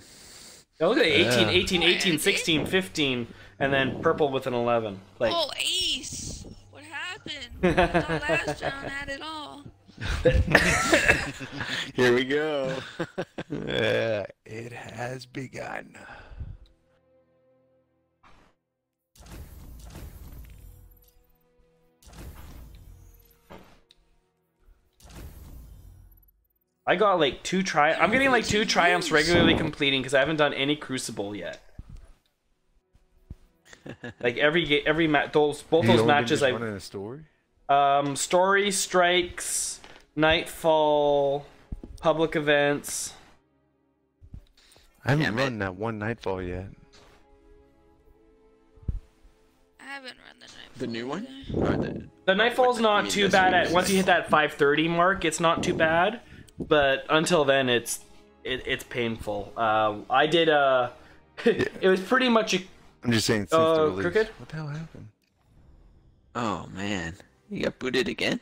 Now look at it, 18, Yeah. 18, 18, 16, 15, and then purple with an 11. Like, Oh, ace! What happened? Not last round at it all. Here we go. Yeah, it has begun. I got like two tri. I'm getting like two triumphs regularly completing because I haven't done any crucible yet. Like every ga- every match, those both You those only been matches, just I running a story. um story strikes, nightfall, public events. I haven't Damn it. run that one nightfall yet. I haven't run the night. The new one? the, The nightfall's I not mean, too bad at once you hit that 5:30 mark. It's not too bad, but until then, it's it, it's painful. Uh, I did uh, it was pretty much a I'm just saying. Since Uh, the release. Crooked? What the hell happened? oh man, you got booted again?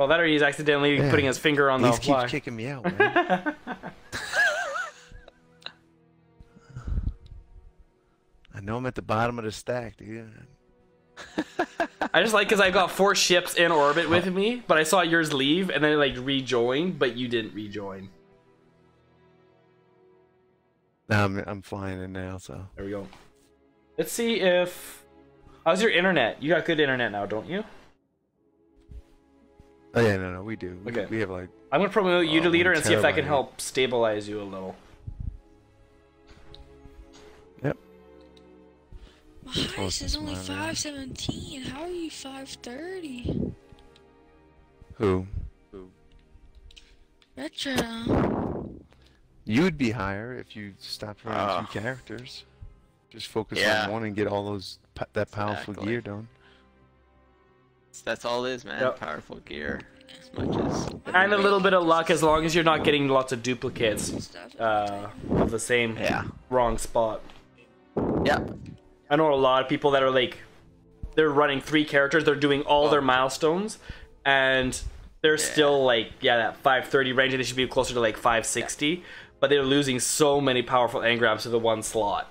Well that or he's accidentally Yeah. putting his finger on He the keeps fly. kicking me out, man. I know I'm at the bottom of the stack, dude. I just like because I got four ships in orbit with me, but I saw yours leave and then like rejoin, but you didn't rejoin. Now I'm, I'm flying in now, so. There we go. Let's see if how's your internet? You got good internet now, don't you? Oh yeah, no, no, we do. We, Okay. we have like. I'm gonna promote you to Oh, leader and see if that can help stabilize you a little. Yep. My Close highest is to only 517. How are you 530? Who? Retro. You would be higher if you stopped running Oh. two ah. characters. Just focus Yeah. on one and get all those that powerful Exactly. gear done. That's all it is, man. Yep. Powerful gear. As much as. And a little bit of luck as long as you're not getting lots of duplicates uh, of the same Yeah. wrong spot. Yeah. I know a lot of people that are like, they're running three characters, they're doing all their Oh. milestones, and they're Yeah. still like, yeah, that 530 range, and they should be closer to like 560, but they're losing so many powerful engrams to the one slot.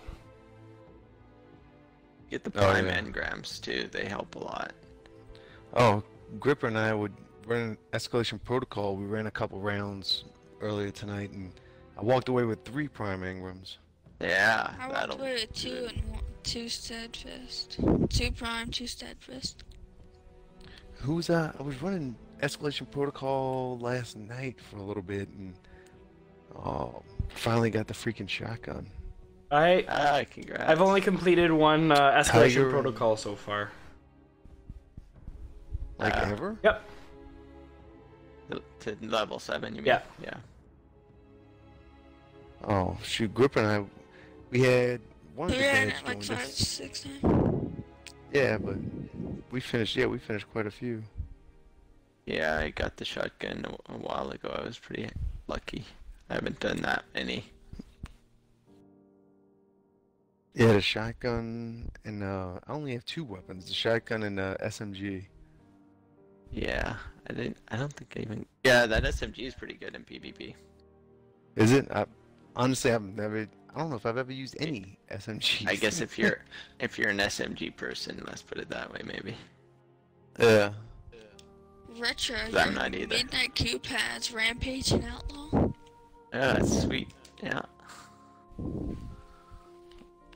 Get the Oh, prime yeah. engrams too. They help a lot. Oh, Gripper and I would run escalation protocol. We ran a couple rounds earlier tonight, and I walked away with three prime engrams. Yeah. I walked away with two good. and one, two steadfast. Two prime, two steadfast. Who's that? I was running escalation protocol last night for a little bit, and oh, finally got the freaking shotgun. I Ah, congrats. I've only completed one uh, escalation Tiger- protocol so far. Like Ah. ever? Yep. to level seven. You mean? Yeah. Yeah. Oh shoot, Gripper and I, we had one of We the ran guys like five, six, nine. Yeah, but we finished. Yeah, we finished quite a few. Yeah, I got the shotgun a, a while ago. I was pretty lucky. I haven't done that many. Yeah, the shotgun and uh, I only have two weapons: the shotgun and the SMG. Yeah, I didn't. I don't think I even. Yeah, that SMG is pretty good in PvP. Is it? I, honestly, I've never. I don't know if I've ever used any SMG. I guess if you're if you're an SMG person, let's put it that way, maybe. yeah. Retro. I'm your not either. Midnight Coup pads, Rampage, and Outlaw. Yeah, that's sweet. Yeah.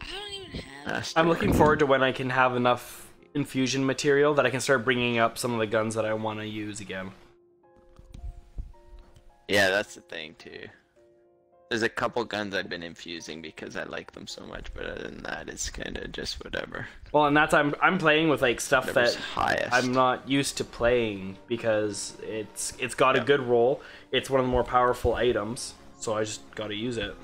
I don't even have. Ah, I'm looking forward to when I can have enough infusion material that I can start bringing up some of the guns that I want to use again. Yeah, that's the thing too. There's a couple guns I've been infusing because I like them so much, but other than that, it's kind of just whatever. Well, and that's I'm I'm playing with like stuff Whatever's that highest. I'm not used to playing because it's it's got a good roll. It's one of the more powerful items, so I just got to use it.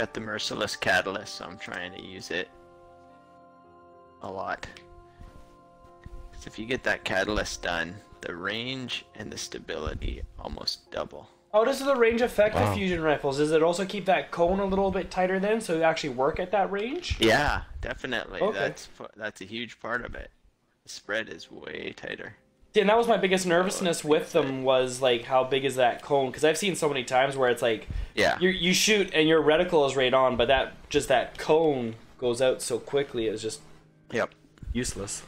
Got the merciless catalyst, so I'm trying to use it a lot. 'Cause if you get that catalyst done, the range and the stability almost double. How does the range affect Wow. the fusion rifles? Does it also keep that cone a little bit tighter then, so you actually work at that range? Yeah, definitely. Okay. That's that's a huge part of it. The spread is way tighter. Yeah, and that was my biggest nervousness with them was like how big is that cone? Because I've seen so many times where it's like Yeah. you you shoot and your reticle is right on, but that just that cone goes out so quickly it's just Yep. useless.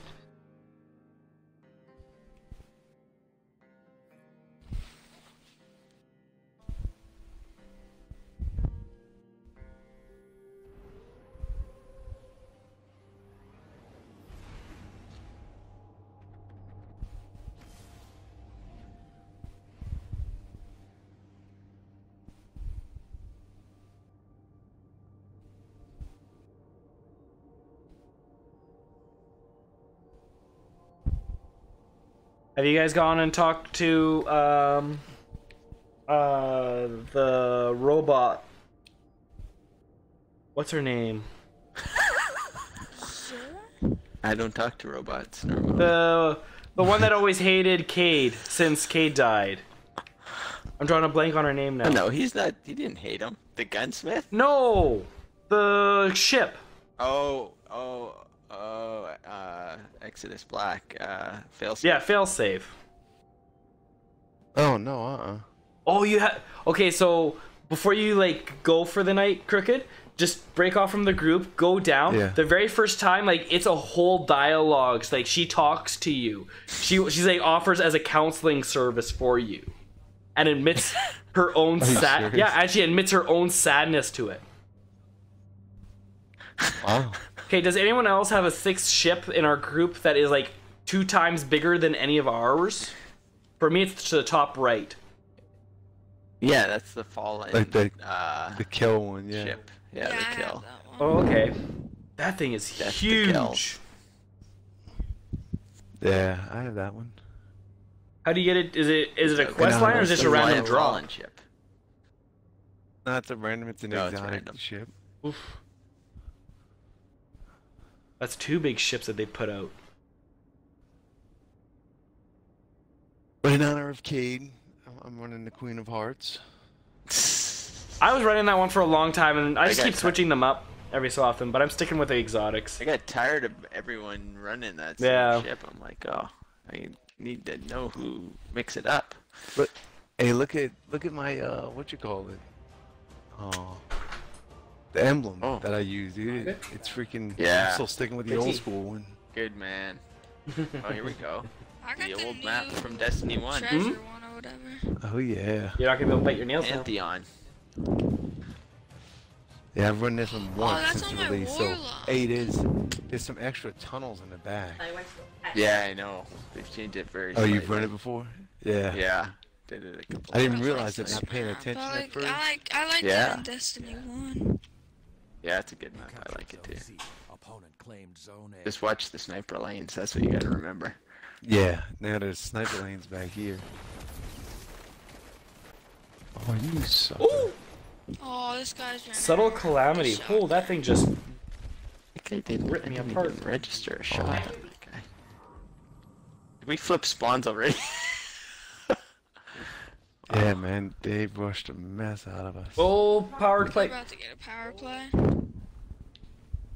Have you guys gone and talked to um uh the robot? What's her name? I don't talk to robots normally. The the one that always hated Cayde since Cayde died. I'm drawing a blank on her name now. No, he's not. He didn't hate him. The gunsmith. No, the ship. Oh, oh, oh. Uh, Exodus Black. Uh, failsafe. Yeah, failsafe. Oh no, uh-uh. Oh, you have. Okay, so before you like go for the night, crooked, just break off from the group, go down. Yeah. The very first time, like it's a whole dialogue. Like she talks to you. She she's like offers as a counseling service for you, and admits her own sad. Yeah, and she admits her own sadness to it. Wow. Okay, does anyone else have a sixth ship in our group that is like two times bigger than any of ours? For me, it's to the top right. Yeah, that's the fallen. Like the- uh, The kill one, yeah. ship. Yeah, I the have kill. that one. Oh, okay. That thing is That's huge. Yeah, I have that one. How do you get it? Is it is it a quest no, line or is it just a a random Fallen- draw? ship. No, it's a random. It's an No, it's exotic random. ship. Oof. That's two big ships that they put out. But in honor of Cayde, I'm- I'm running the Queen of Hearts. I was running that one for a long time, and I I just got keep ti- switching them up every so often. But I'm sticking with the exotics. I got tired of everyone running that same Yeah. ship. I'm like, oh, I need to know who mix it up. But hey, look at look at my uh, what you call it? Oh, the emblem Oh. that I use, dude. It, it's freaking. Yeah. I'm still sticking with the old school one. Good man. oh, here we go. I got The the, old new map from Destiny 1. treasure Hmm? one or whatever. Oh yeah. You're not gonna be able to bite your nails now. Pantheon. Yeah, I've run this one once that's since on my release. So warlock. hey, it is. There's some extra tunnels in the back. Yeah, I know. They've changed it very Oh, you've slightly. run it before? Yeah. Yeah. Did it a couple I didn't realize last it. night. Not paying attention but I at like, first. I like, I like Yeah. it in Destiny 1. Yeah, it's a good map. I like it too. Opponent claimed zone A. Just watch the sniper lanes. That's what you gotta remember. Yeah. Now there's sniper lanes back here. Oh, you suck. Oh, this guy's Subtle calamity. Shot. Oh, that thing just. That guy didn't, Rip me apart. even register a oh. shot on that guy. Did we flip spawns already? Yeah, man. They rushed a mess out of us. Oh, power We're play. about to get a power play.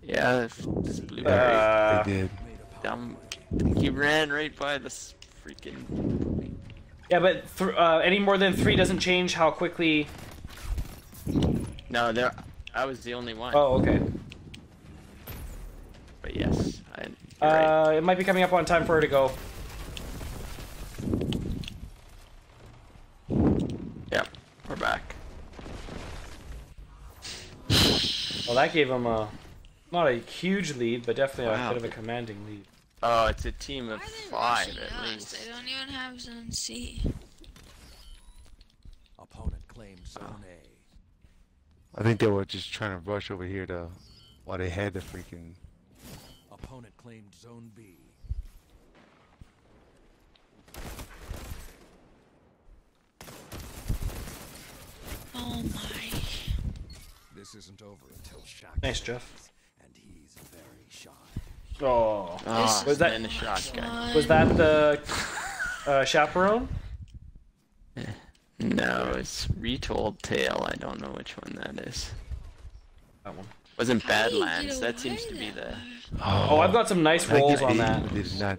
yeah, this- this blueberry. Uh, they did. dumb. He ran right by this freaking. yeah, but th- uh, any more than three doesn't change how quickly. No, there. I was the only one. Oh, okay. But yes, I, you're right. Uh, it might be coming up on time for her to go. Yep, we're back. Well, that gave him a not a huge lead, but definitely a bit of a commanding lead. Oh, it's a team of Why are they five at us? least. They don't even have zone C. Opponent claimed zone A. I think they were just trying to rush over here to while they had the freaking Opponent claimed zone B. Oh my. This isn't over until Shaq. Nice, Jeff. And he's very shy. Oh. Ah, Was that- in a shotgun? Was that the uh, chaperone? No, it's Retold Tale. I don't know which one that is. That one. Wasn't How do you get Badlands. That seems to be the. way? Oh, I've got some nice I rolls on that. but it's not.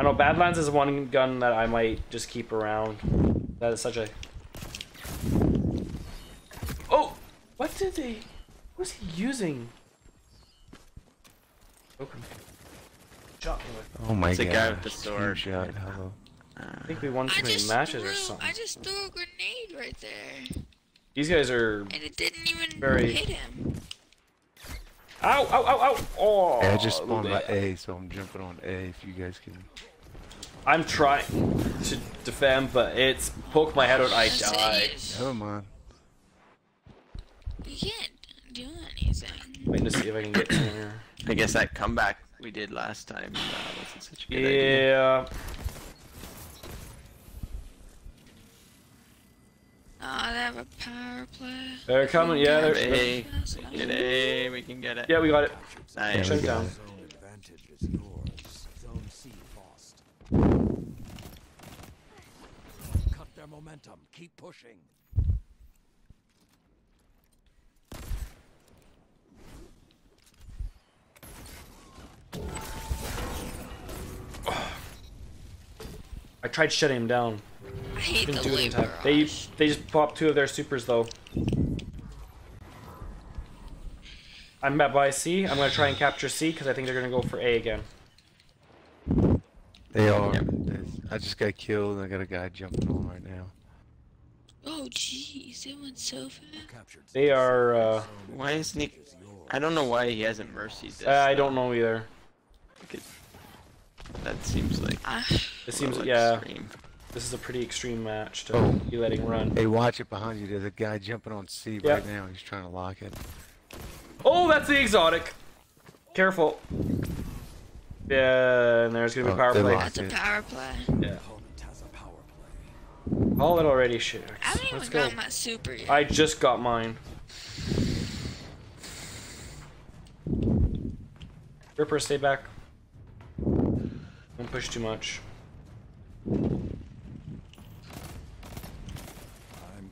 I know Badlands is one gun that I might just keep around. That is such a. Oh, what did they? What was he using? Oh, Broken. Shot me with. Oh my It's the god. guy with the sword. Shot. Hello. Uh, I think we won too I many just matches threw, or something. I just threw a grenade right there, These guys are. and it didn't even Very- hit him. Ow! Ow! Ow! Ow! Oh! Hey, I just spawned yeah. by A, so I'm jumping on A. If you guys can. I'm trying to defend, but it's poke my head out. I That's die. you just- Never mind. You can't do anything. Waiting to see if I can get to here. I guess that comeback we did last time uh, wasn't such a good idea. Yeah. Ah, they have a power play. They're coming. Yeah. They're. Hey, That's we can get A. We can get it. Yeah, we got it. Nice. Shut it down. Zone advantage is yours. Zone C lost. Cut their momentum. Keep pushing. I tried shutting him down. I hate Didn't the do it in time. They they just popped two of their supers though. I'm at by C. I'm gonna try and capture C because I think they're gonna go for A again. They are. Yep. I just got killed, and I got a guy jumping on right now. Oh jeez, it went so fast. They are. Uh, Why isn't he? I don't know why he hasn't mercied this. I though. don't know either. Like it- That seems like. Ah, It seems little yeah. extreme. This is a pretty extreme match to Oh. be letting run. Hey, watch it behind you. There's a guy jumping on C Yeah. right now. He's trying to lock it. Oh, that's the exotic. Careful. Yeah, and there's gonna be Oh, power they play. lost. that's a it. power play. Yeah. Opponent has a power play. Call it already, shit. I haven't Let's even go. got my super yet. I just got mine. Ripper, stay back. Don't push too much. I'm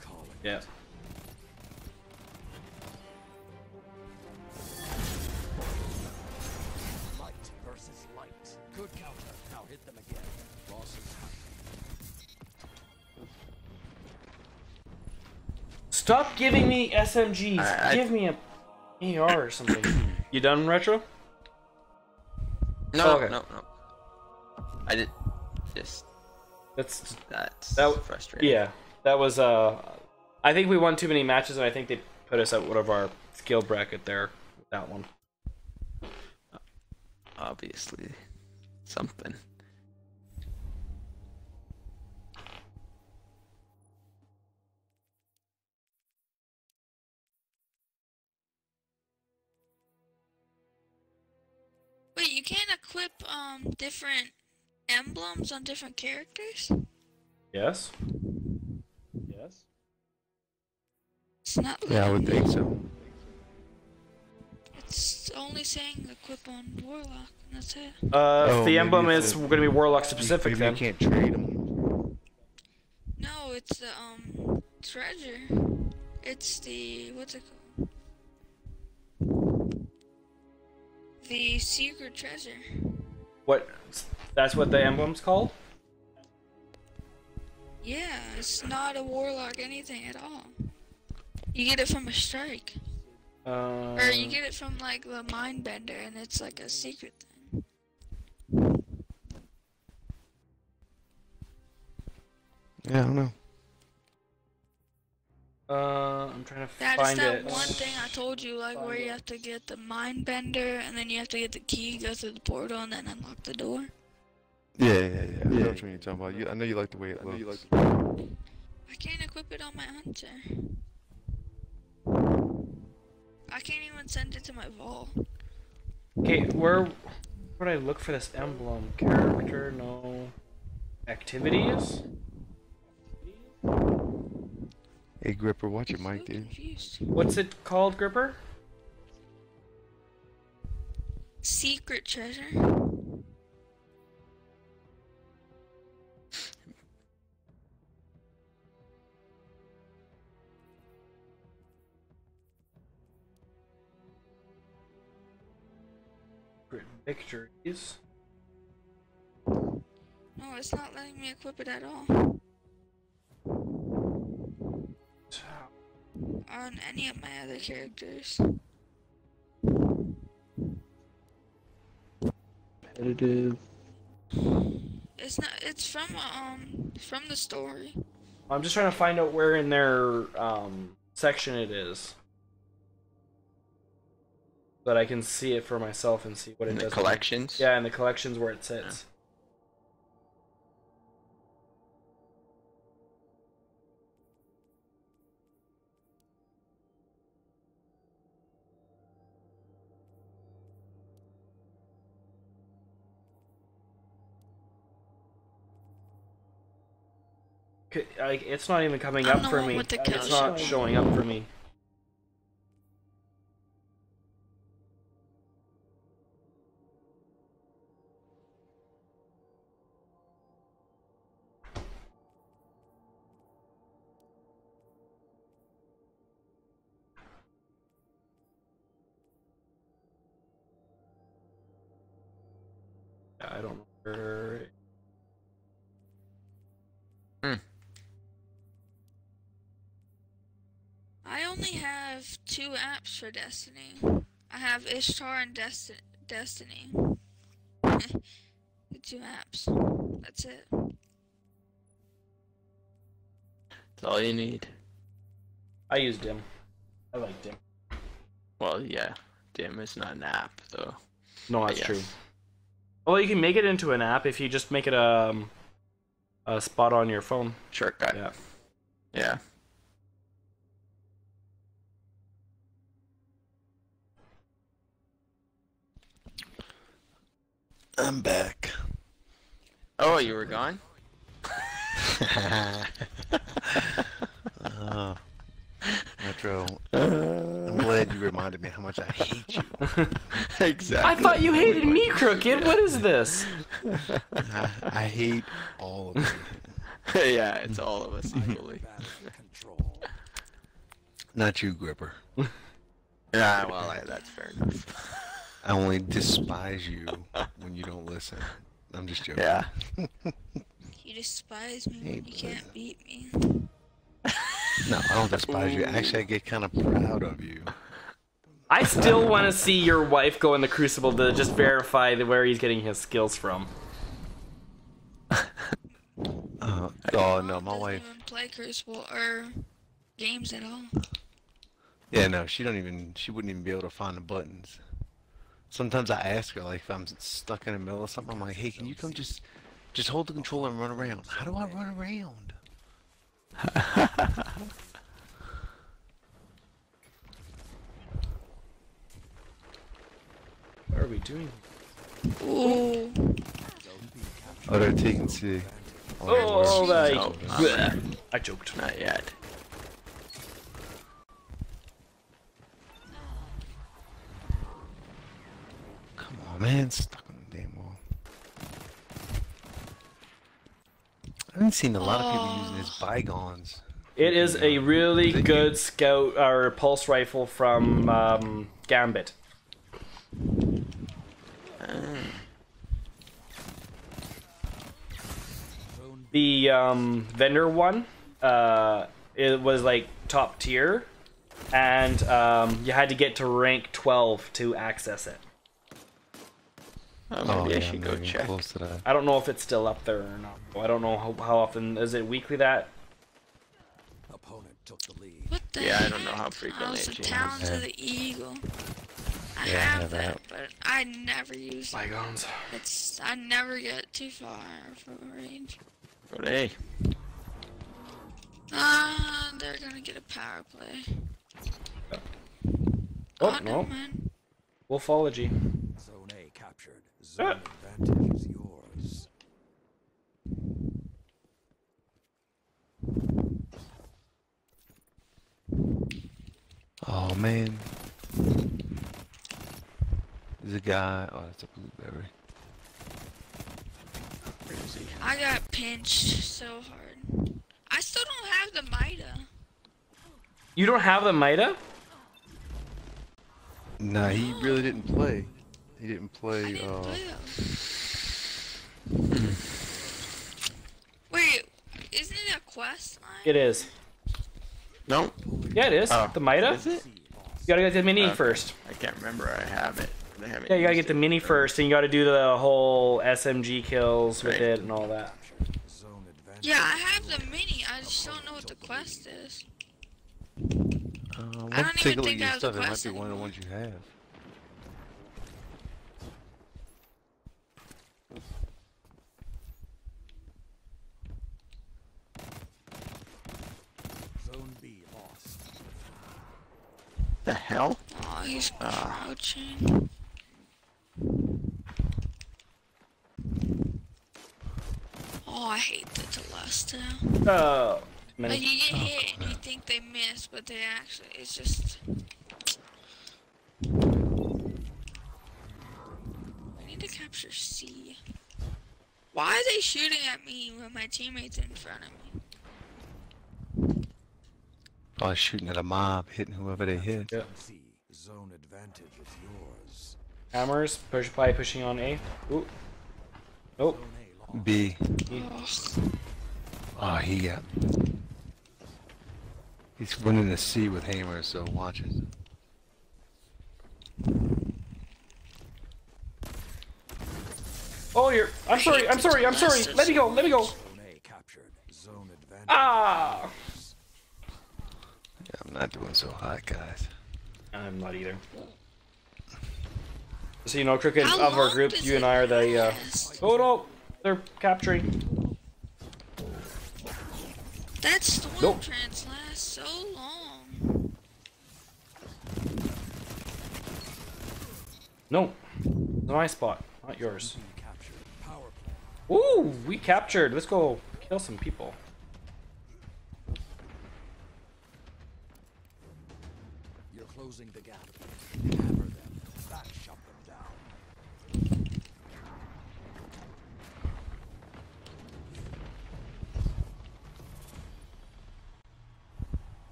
calling. Yeah. Light versus light. Good counter. Now hit them again. Loss is happening. Stop giving me SMGs. I- I- Give me a AR or something. you done, Retro? No, Oh, okay. no, no. I did. Just That's that's That- frustrating. yeah. That was uh. I think we won too many matches, and I think they put us out of our skill bracket there. That one. Obviously, something. Wait, you can't equip um different emblems on different characters? Yes. Yes. It's not. Yeah, I would letting think so. It's only saying equip on Warlock, and that's it. Uh, Oh, if the emblem is a- going to be Warlock specific, Maybe then. you can't trade them. No, it's the um treasure. It's the what's it called? The secret treasure. What? That's what the emblem's called. Yeah, it's not a warlock anything at all. You get it from a strike, Uh, or you get it from like the mind bender, and it's like a secret thing. Yeah, I don't know. Uh, I'm trying to That is find that it. That is that one thing I told you, like where you have to get the mind bender, and then you have to get the key, go through the portal, and then unlock the door. Yeah, yeah, yeah. I know what you're talking about. You, I know you like the way it looks. I can't equip it on my hunter. I can't even send it to my vault. Okay, where where would I look for this emblem? Character, no. Activities? Hey, Gripper, watch your So mic, dude. confused. What's it called, Gripper? Secret treasure. Victories. No, it's not letting me equip it at all. On any of my other characters. Competitive. It's not. It's from um from the story. I'm just trying to find out where in their um, section it is. So that I can see it for myself and see what it In the does. collections? Yeah, in the collections where it sits. C- Like it's not even coming I'm up the for one me. with the Like, It's not showing up for me. Two apps for Destiny. I have Ishtar and Desti- Destiny. the two apps. That's it. That's all you need. I use Dim. I like Dim. Well, yeah. Dim is not an app, though. No, that's true. Well, you can make it into an app if you just make it a, um, a spot on your phone. Shortcut. Yeah. Yeah. I'm back. Oh, you were gone? oh, Metro, I'm glad you reminded me how much I hate you. exactly. I thought you hated me, Crooked. What is this? I, I hate all of you. yeah, it's all of us equally. Not you, Gripper. Yeah, well, I, that's fair enough. I only despise you when you don't listen. I'm just joking. Yeah. You despise me Hey, when you can't beat me. No, I don't despise you. Actually, I get kind of proud of you. I still want to see your wife go in the Crucible to just verify where he's getting his skills from. Uh, oh no, my doesn't wife. even play Crucible or games at all. Yeah, no, she don't even. She wouldn't even be able to find the buttons. Sometimes I ask her, like, if I'm stuck in the middle of something, I'm like, "Hey, can you come just, just hold the controller and run around?" How do I run around? What are we doing? Ooh. Oh, they're taking C. Oh, like, No, not. I joked. not yet. Man, stuck on the damn wall. I haven't seen a lot of people using his bygones. It is a really good scout or pulse rifle from um, Gambit. Zone The um, vendor one, uh, it was like top tier, and um, you had to get to rank 12 to access it. Oh, maybe Oh, I yeah, should I'm go check. close to that. I don't know if it's still up there or not. I don't know how, how often is it weekly that. opponent took the lead. What the Yeah, I don't know how frequently Oh, it the changes. Talons Yeah. the Eagle. I Yeah, I have have that, that. but I never use it. Bygones. It's I never get too far from range. But hey, Ah, they're gonna get a power play. Oh, never no. mind. Wolfology. Zone A captured. Zone advantage is yours. Oh man. There's a guy. Oh, that's a blueberry. Where is he? I got pinched so hard. I still don't have the Mida. You don't have the Mida? Nah, he really didn't play. He didn't I play. didn't Uh, play. Wait, isn't it a quest line? It is. No, Yeah, it is. Oh, the Mida? is it? You gotta get the mini Okay. first. I can't remember. I have it. but I haven't Yeah, you gotta get the it. mini first, and you gotta do the whole SMG kills with Right. it and all that. Yeah, I have the mini. I just don't know what the quest is. uh, we'll don't even think at I your have the stuff. It might quest be one of the ones you have. Zone B lost. The hell? Oh, he's Ah. crouching. Oh, I hate the Telesto. Oh, Like you get hit and you think they miss, but they actually, it's just. I need to capture C. Why are they shooting at me when my teammates in front of me? Probably shooting at a mob, hitting whoever they hit. Yeah. C. Zone advantage is yours. Hammers, push by pushing on A. Ooh. Nope. Zone A lost. B. Ugh. Oh, he got. He's running the C with hammers, so watch it. Oh, you're. I'm sorry. I'm sorry. I'm sorry. Let me go. Let me go. Zone A captured. Zone advantage. Ah. Yeah, I'm not doing so hot, guys. I'm not either. So you know, crooked How of our group, you and I are the. Uh... last? Oh no, they're capturing. That storm Nope. trance lasts so long. No, it's my spot, not yours. Power play. Ooh, we captured. Let's go kill some people.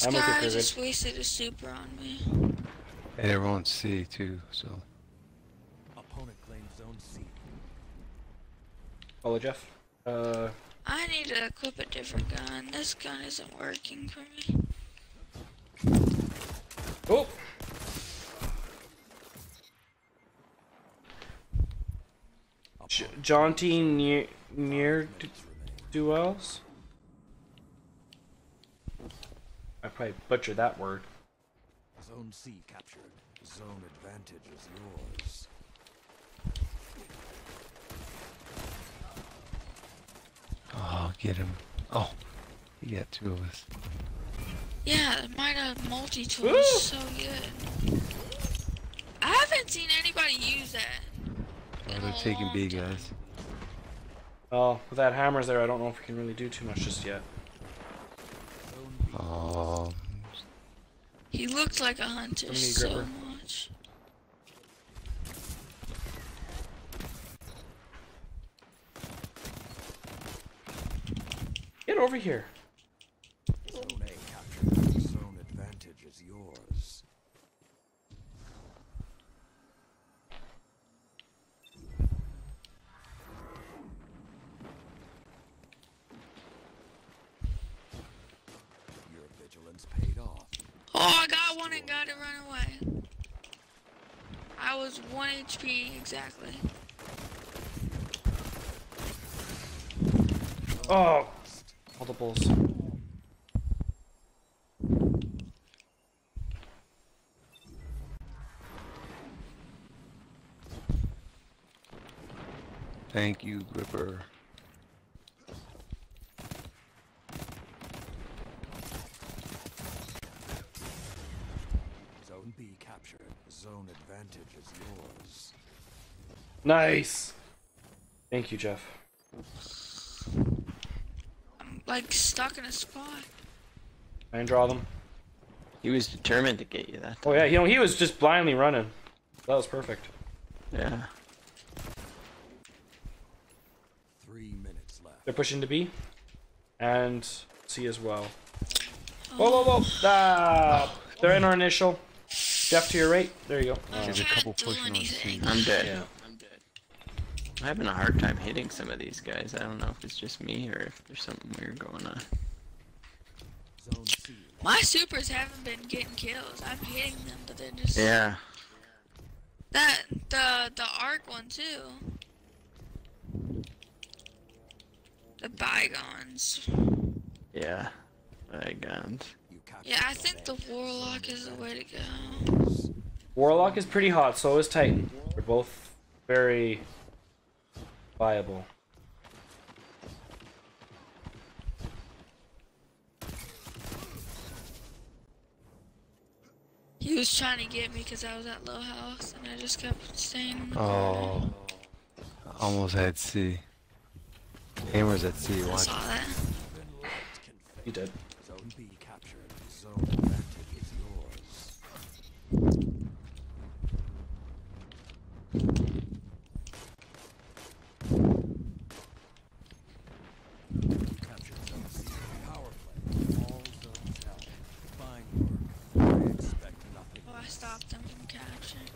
This I'm with you, guy just wasted a super on me. And they're C too, so. Opponent claims zone C. Follow Jeff. Uh, I need to equip a different gun. This gun isn't working for me. oh, J- Opponent jaunty near near minutes remain. duels. I probably butchered that word. Zone C captured. Zone advantage is yours. Oh, get him. Oh, he got two of us. Yeah, MIDA multi-tool is so good. I haven't seen anybody use that. Oh, they're taking long B, guys. Well, with that hammers there, I don't know if we can really do too much just yet. He looked like a hunter so much. Get over here. Zone A captured. Zone advantage is yours. Your vigilance paid off. I got one to run away. I was 1 HP exactly. Oh, multiples. thank you, Gripper. Zone B captured. Zone advantage is yours. Nice. Thank you, Jeff. I'm like stuck in a spot. I and draw them. He was determined to get you that. Oh yeah, you know he was just blindly running. That was perfect. Yeah. Three minutes left. They're pushing to B, and C as well. Whoa, whoa, whoa! Ah, they're in our initial. Jeff to your right. There you go. there's a couple pushing on C. I'm dead. Yeah. I'm having a hard time hitting some of these guys. I don't know if it's just me or if there's something weird going on. My supers haven't been getting kills. I'm hitting them, but they're just Yeah. that the the arc one too. The bygones. Yeah. My guns. You captured Yeah, I think the warlock is the way to go. Warlock is pretty hot. So is Titan. They're both very viable. He was trying to get me because I was at low house and I just kept staying in the oh. corner. Oh, almost had C. Hammer's at C. I Watch. saw that. Been locked. Confed. You did. Zone B captured. Zone advantage is yours. Captured zone C. Power play. All zones held. Fine work. I expect nothing. Oh, I stopped them from catching.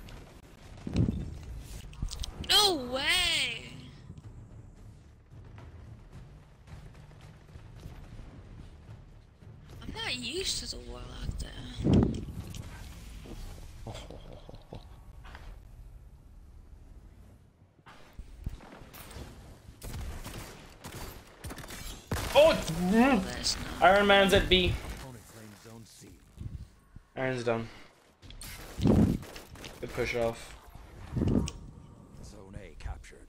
No way! I'm not used to the warlock though. Oh, mm. Iron Man's at B. Opponent claims zone C. Iron's done. Good push off. Zone A captured.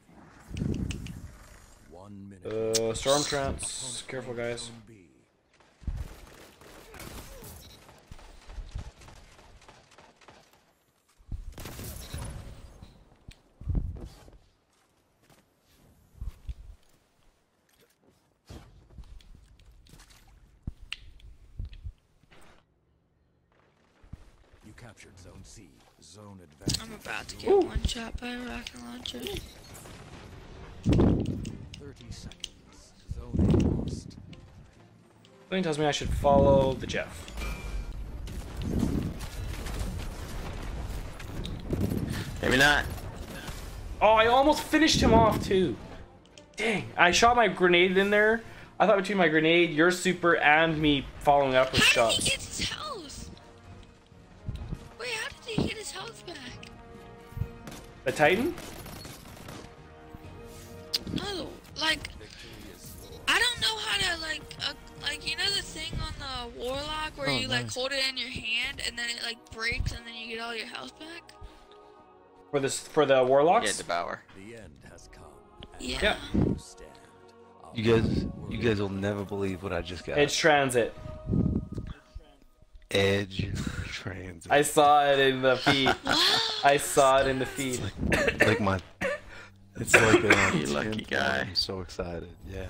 One minute. Uh, Stormtrance. Careful, guys. You captured Zone C. Zone advantage. I'm about to get Ooh. one shot by a rocket launcher. 30 seconds. Zone A lost. Something tells me I should follow the Jeff. Maybe not. Oh, I almost finished him off too. Dang, I shot my grenade in there. I thought between my grenade, your super, and me following up with How did he shots. get his health? Wait, how did he get his health back? The Titan? No, like I don't know how to like uh, like you know the thing on the warlock where Oh, you like nice. hold it in your hand and then it like breaks and then you get all your health back. For this for the warlocks. Yeah, warlocks? devour. The end has come. Yeah. Yeah. You guys, you guys will never believe what I just got. Edge transit. Edge transit. I saw it in the feed. I saw it in the feed. like my. It's like a You lucky guy. I'm so excited. Yeah.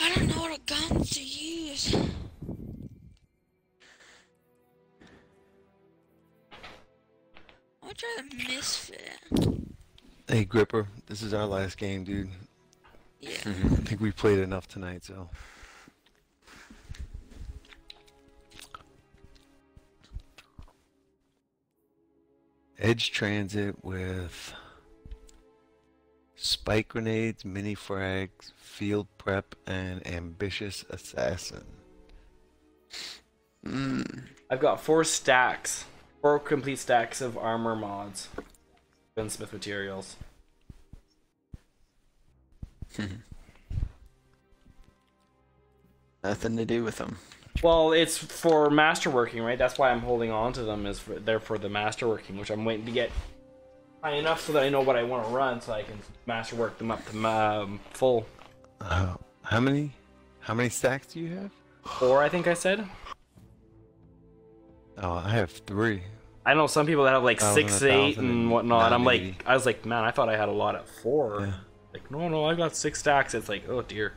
I don't know what guns to use. I'll try the misfit. Hey Gripper, this is our last game, dude. Yeah. I think we played enough tonight, so. Edge transit with spike grenades, mini frags, field prep, and ambitious assassin. Mm. I've got four stacks. Four complete stacks of armor mods. Gunsmith materials. Nothing to do with them. Well, it's for masterworking, right? That's why I'm holding on to them. Is for, they're for the masterworking, which I'm waiting to get high enough so that I know what I want to run, so I can masterwork them up to um, full. Uh, how many? How many stacks do you have? Four, I think I said. Oh, I have three. I know some people that have like Thousand, six, eight, and and whatnot. I'm like, I was like, man, I thought I had a lot at four. Yeah. Like, no, no, I got six stacks. It's like, oh dear.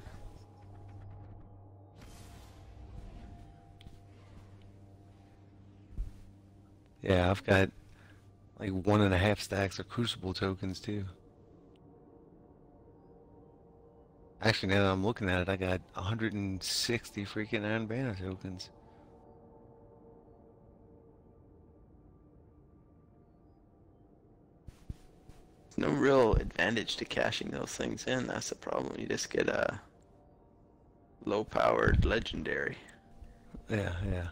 Yeah, I've got like one and a half stacks of Crucible tokens too. Actually, now that I'm looking at it, I got 160 freaking Iron Banner tokens. No real advantage to cashing those things in. That's the problem. You just get a low-powered legendary. Yeah, yeah.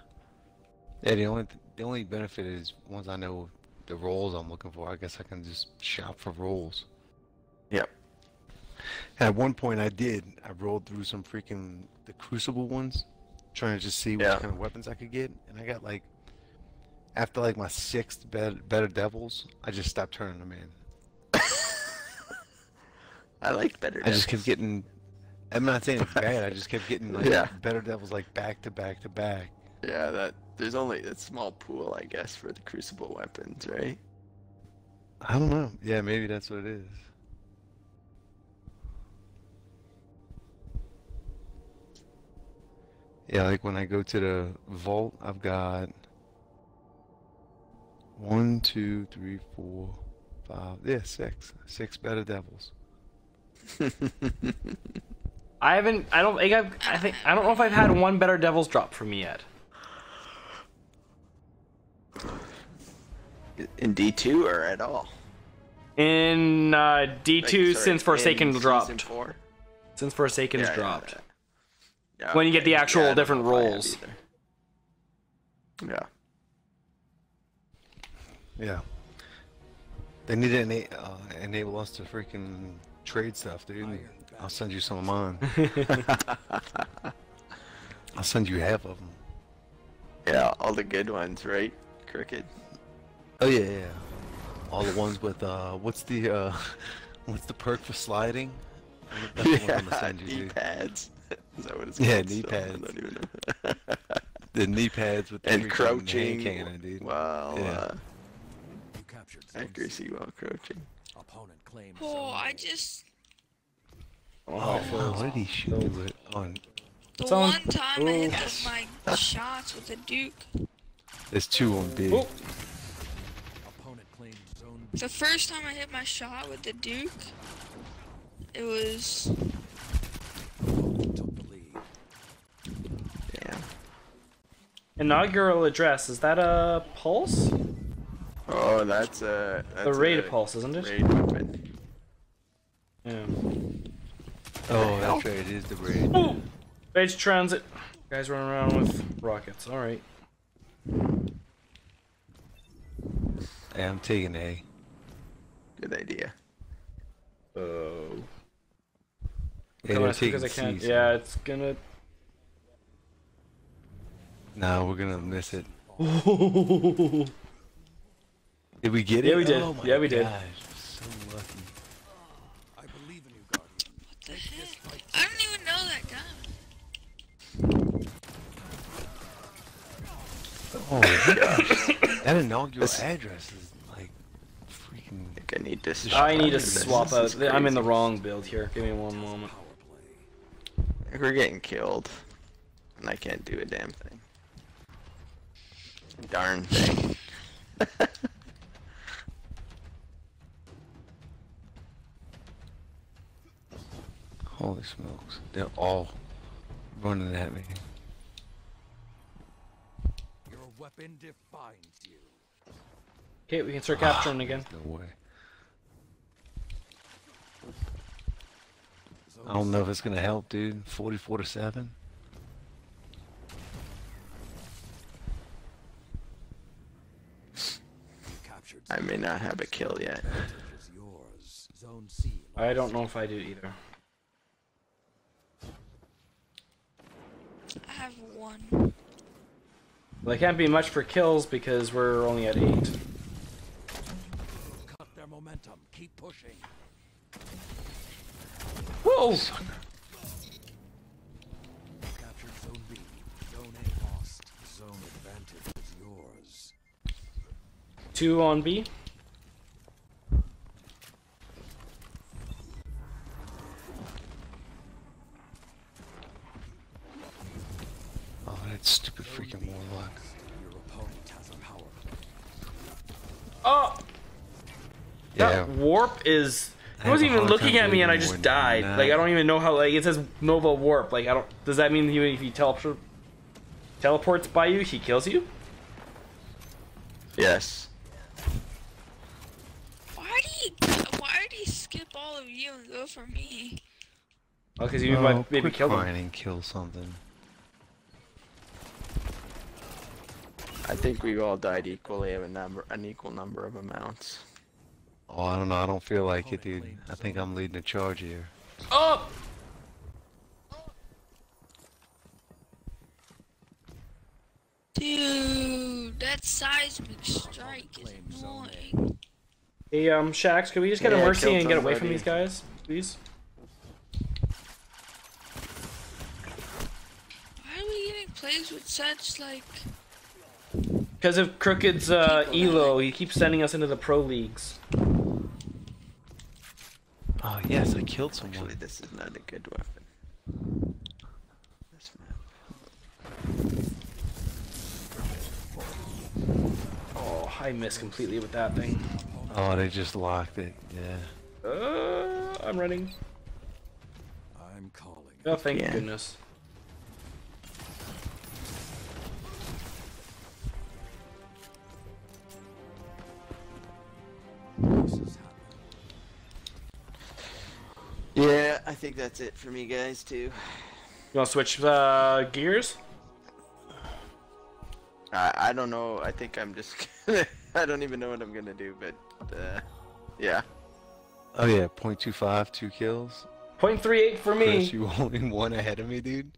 Yeah, the only the only benefit is once I know the roles I'm looking for, I guess I can just shop for roles. Yep. At one point, I did. I rolled through some freaking the Crucible ones, trying to just see Yeah. what kind of weapons I could get, and I got like after like my sixth better, better devils, I just stopped turning them in. I like better. I just kept getting. I'm not saying it's bad. I just kept getting like Yeah. better devils like back to back to back. Yeah, that there's only a small pool, I guess, for the crucible weapons, right? I don't know. Yeah, maybe that's what it is. Yeah, like when I go to the vault, I've got one, two, three, four, five. Yeah, six. Six better devils. I haven't. I don't think I've. I think I don't know if I've had one better Devil's drop from me yet. In D2 or at all? In uh, D2 Like, since Forsaken dropped. four? Since Forsaken's Yeah, yeah, dropped. yeah. Yeah, When you get the actual Yeah, different know if I have roles. Yeah. Yeah. They need to ena- uh, enable us to freaking trade stuff, dude. I'll send you some of mine. I'll send you half of them. Yeah, all the good ones, right? Crooked. Oh yeah, yeah. All the ones with uh, what's the uh, what's the perk for sliding? That's the one I'm gonna send you, knee dude. pads. Is that what it's called? Yeah, called? knee still? pads. I don't even know. The knee pads with the and crouching. hand cannon, dude. Wow. Yeah. Uh, You captured accuracy while crouching. C. Opponent claims Oh, zone I A. just Oh, oh wow, what did he shoot you with? On the Someone- one time I hit Oh. those my shots with the Duke. there's two on B. Oh, Opponent claims zone B. The first time I hit my shot with the Duke, it was Opponent took the lead. Damn. inaugural address. Is that a pulse? Oh, that's a. That's The raid a pulse, isn't it? Raid weapon. Yeah. Oh, that's right. It is the raid. Ooh, Phage transit. Guys running around with rockets. All right. Yeah, I'm taking A. Good idea. Oh. Yeah, Coming they're as quick as I taking can. C, Yeah, it's gonna. No, we're gonna miss it. yeah, Did we get it? Yeah, we did. Oh my Yeah, we did. gosh, So lucky. I believe in you, Guardian. what the heck? I don't even know that guy. Oh my gosh. that inaugural This- address is like freaking. I think I need to. swap I need to out swap out. I'm in the wrong build here. Give me one moment. Power play. I think We're getting killed, and I can't do a damn thing. Darn thing. Holy smokes. They're all running at me. Your weapon defines you. Okay, we can start ah, capturing again. No way. I don't know if it's gonna help, dude. 44 to 7. I may not have a kill yet. advantage is yours. Zone C. I don't know if I do either. I have one. Well, it can't be much for kills because we're only at eight. Cut their momentum. Keep pushing. Whoa! Captured zone B. Zone A lost. Zone advantage is yours. Two on B. stupid freaking warlock. Your opponent has a power. Oh! Yeah. That warp is. I He wasn't even looking at me and I just died. that- Like, I don't even know how, like, it says Nova Warp. Like, I don't. Does that mean he, if he teleport, teleports by you, he kills you? Yes. Why do you why did he skip all of you and go for me? Oh, because you Oh, might maybe quit kill him. and kill something. I think we all died equally of a number, an equal number of amounts. Oh, I don't know. I don't feel like it, dude. I think I'm leading the charge here. Oh! Dude, that seismic strike is annoying. Hey, um, Shaxx, could we just get a Yeah, mercy and get away from these guys, please? Why are we getting plagued with such like Because of Crooked's uh, Elo, he keeps sending us into the pro leagues. Oh, yes, I killed someone. Actually, this is not a good weapon. This map. Oh, I missed completely with that thing. Oh, they just locked it. Yeah. Uh, I'm running. I'm calling. Oh, thank Yeah. goodness. Yeah, I think that's it for me, guys. Too. You want to switch uh, gears? I I don't know. I think I'm just. Gonna, I don't even know what I'm gonna do, but uh, yeah. Oh, yeah. 0.25, two kills. 0.38 for me. Chris, you only one ahead of me, dude.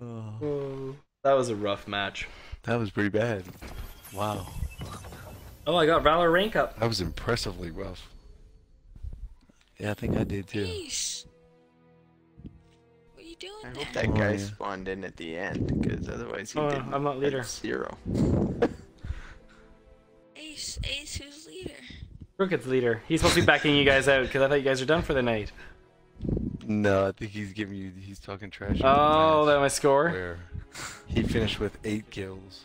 Oh, that was a rough match. that was pretty bad. Wow. Oh, I got Valor rank up. That was impressively rough. Yeah, I think I did too. peace. What are you doing I there? hope that Oh, guy yeah. spawned in at the end, because otherwise he Oh, didn't. I'm not leader. at Zero. Ace, Ace, who's leader? Crooked's leader. He's supposed to be backing you guys out because I thought you guys were done for the night. No, I think he's giving you. He's talking trash. Oh, that my score. Where he finished with eight kills.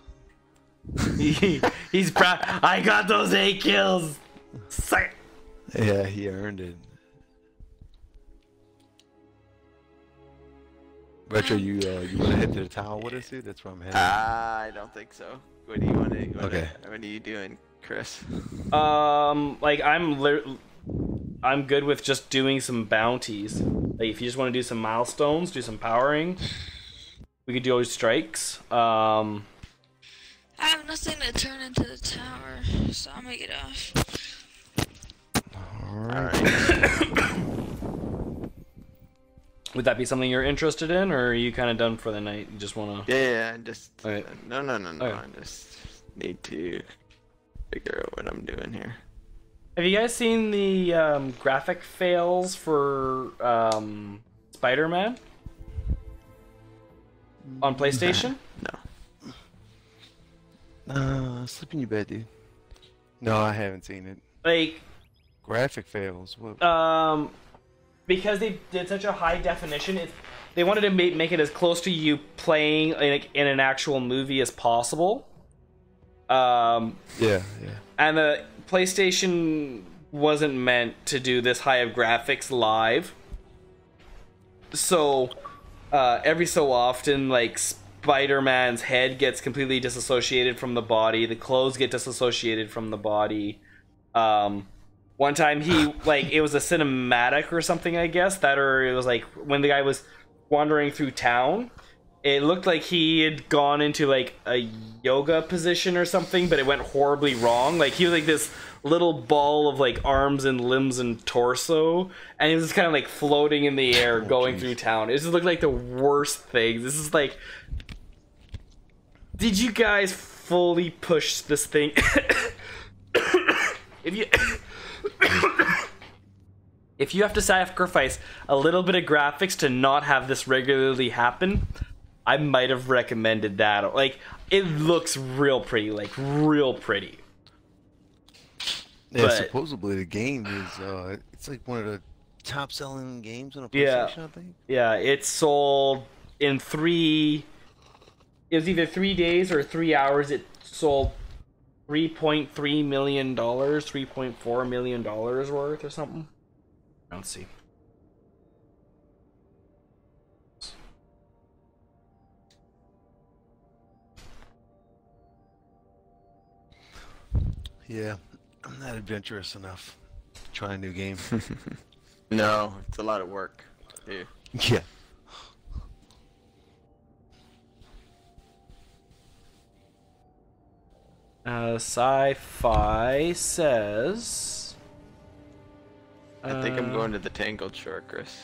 He- He's proud. I got those eight kills. Suck. Yeah, he earned it. Retro, you uh, you want to head to the tower with us, dude? That's where I'm headed. I don't think so. What do you want to? What Okay. What are you doing, Chris? Um, like I'm, I'm good with just doing some bounties. Like if you just want to do some milestones, do some powering, we could do always strikes. Um, I have nothing to turn into the tower, so I'm gonna get off. All All right. right. would that be something you're interested in, or are you kind of done for the night? You just want to? Yeah, yeah. I just. Okay. No, no, no, no. Okay. I just need to figure out what I'm doing here. Have you guys seen the um, graphic fails for um, Spider-Man on PlayStation? No. Uh, sleep in your bed, dude. No, I haven't seen it. Like, Graphic fails. What? um, because they did such a high definition, it, they wanted to make, make it as close to you playing like in an actual movie as possible. Um, yeah, yeah. and the PlayStation wasn't meant to do this high of graphics live. So, uh, every so often, like Spider-Man's head gets completely disassociated from the body, the clothes get disassociated from the body. Um, one time he like it was a cinematic or something, I guess that, or it was like when the guy was wandering through town. It looked like he had gone into like a yoga position or something, but it went horribly wrong. Like he was like this little ball of like arms and limbs and torso, and he was just kind of like floating in the air, going jeez. through town. It just looked like the worst thing. This is like, did you guys fully push this thing? if you. If you have to sacrifice a little bit of graphics to not have this regularly happen, I might have recommended that. Like, it looks real pretty, like real pretty. Yeah, But- supposedly the game is uh, it's like one of the top selling games on a Yeah. PlayStation, I think. Yeah, it sold in three. It was either three days or three hours. It sold three point three million dollars, three point four million dollars worth, or something. Let's see. Yeah, I'm not adventurous enough. to Try a new game. No, it's a lot of work. Dude. yeah. Uh, sci-fi says. I think I'm uh, going to the Tangled Shore, Chris.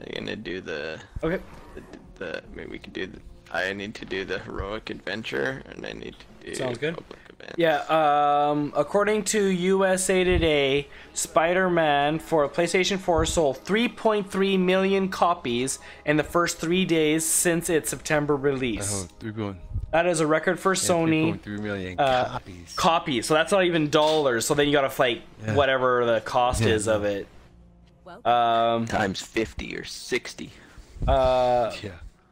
Are you gonna do the, Okay. the, the maybe we could do the, I need to do the heroic adventure, and I need to do Sounds good. public event. Yeah, um, according to USA Today, Spider Man for PlayStation 4 sold 3.3 million copies in the first three days since its September release. Oh, they're going. That is a record for Sony. Three million uh, copies. Copies, so that's not even dollars. So then you gotta fight Yeah. whatever the cost Yeah. is of it. Welcome. Um, Times 50 or 60. uh, yeah.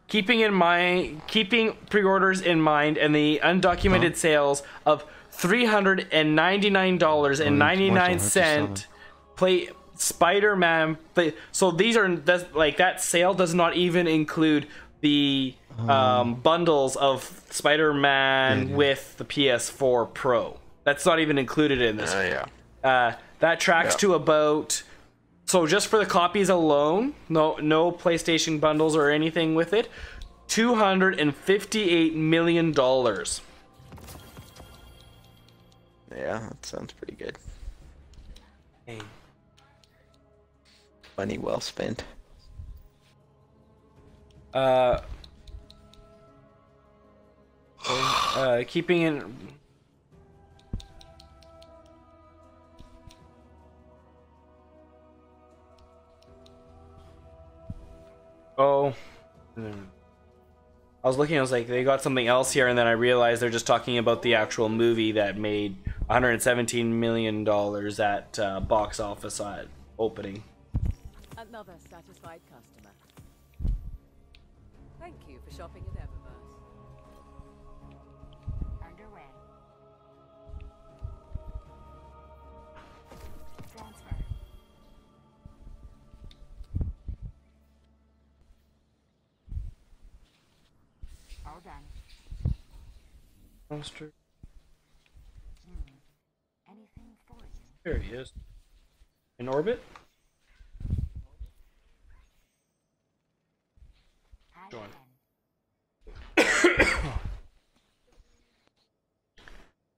keeping in mind keeping pre-orders in mind and the undocumented sales of three hundred and ninety-nine dollars and ninety-nine cent play spider-man play, so these are that's, like that sale does not even include the um, bundles of spider-man with the ps4 pro that's not even included in this Oh yeah. uh, that tracks Yeah. to about so just for the copies alone, no no PlayStation bundles or anything with it, two hundred and fifty-eight million dollars. Yeah, that sounds pretty good. Money well spent. Uh, uh, keeping in. Oh. I was looking, I was like, they got something else here, and then I realized they're just talking about the actual movie that made 117 million dollars at uh, box office at opening. Another satisfied customer. Thank you for shopping at. Monster. Anything for you? There he is. In orbit? Hi Go on. again.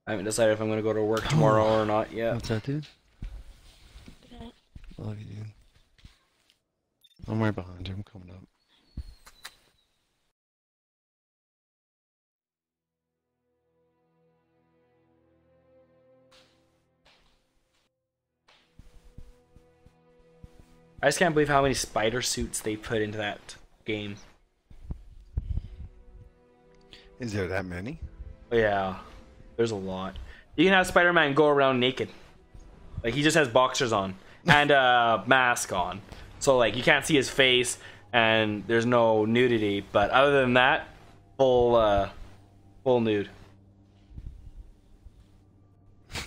I haven't decided if I'm gonna go to work tomorrow or not yet. What's that, dude? Love you, dude. I'm right behind you. I'm coming up. I just can't believe how many spider suits they put into that game. Is there that many? Yeah, there's a lot. You can have Spider-Man go around naked, like he just has boxers on and a mask on, so like you can't see his face and there's no nudity. But other than that, full uh, full nude.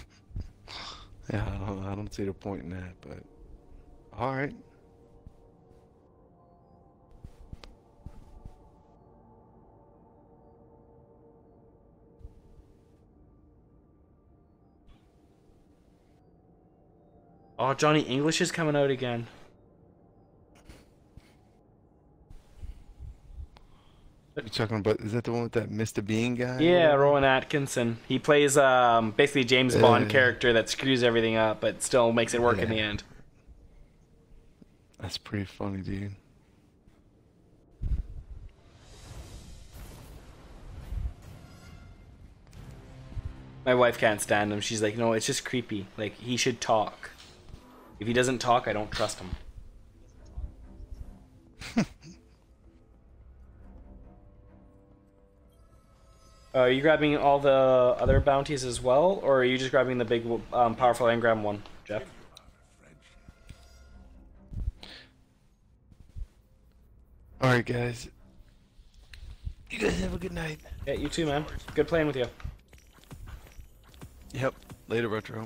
Yeah, I don't, I don't see the point in that, but all right. Oh, Johnny English is coming out again. You talking about? Is that the one with that Mr. Bean guy? Yeah, Rowan Atkinson. He plays um, basically James Bond Uh. character that screws everything up, but still makes it work in the end. That's pretty funny, dude. My wife can't stand him. She's like, no, it's just creepy. Like he should talk. If he doesn't talk, I don't trust him. Uh, are you grabbing all the other bounties as well, or are you just grabbing the big, um, powerful engram one, Jeff? Alright, guys. You guys have a good night. Yeah, you too, man. Good playing with you. Yep. Later, Retro.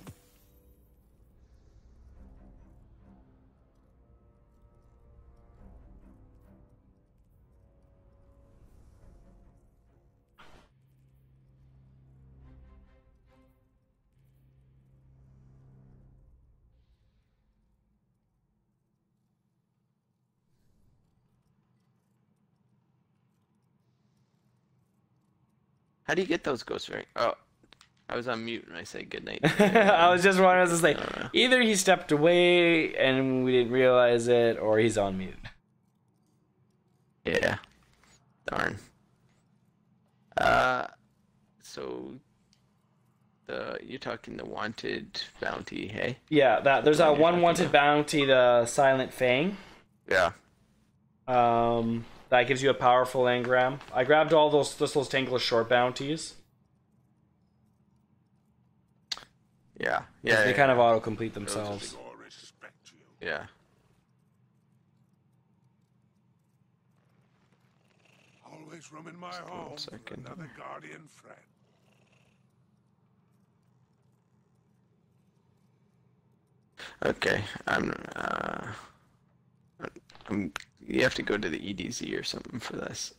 How do you get those ghost ring? Oh, I was on mute when I said good night. I was just wondering to say, Uh. either he stepped away and we didn't realize it, or he's on mute. yeah. Darn. Uh, so the you're talking the wanted bounty, hey? Yeah, that there's that one wanted about. bounty, the Silent Fang. Yeah. Um, that gives you a powerful engram. I grabbed all those those, those short bounties. Yeah. Yeah. they yeah, kind of auto complete themselves. Yeah. Always room in my home. second. Another guardian friend. Okay. I'm. Uh. I'm. You have to go to the EDZ or something for this.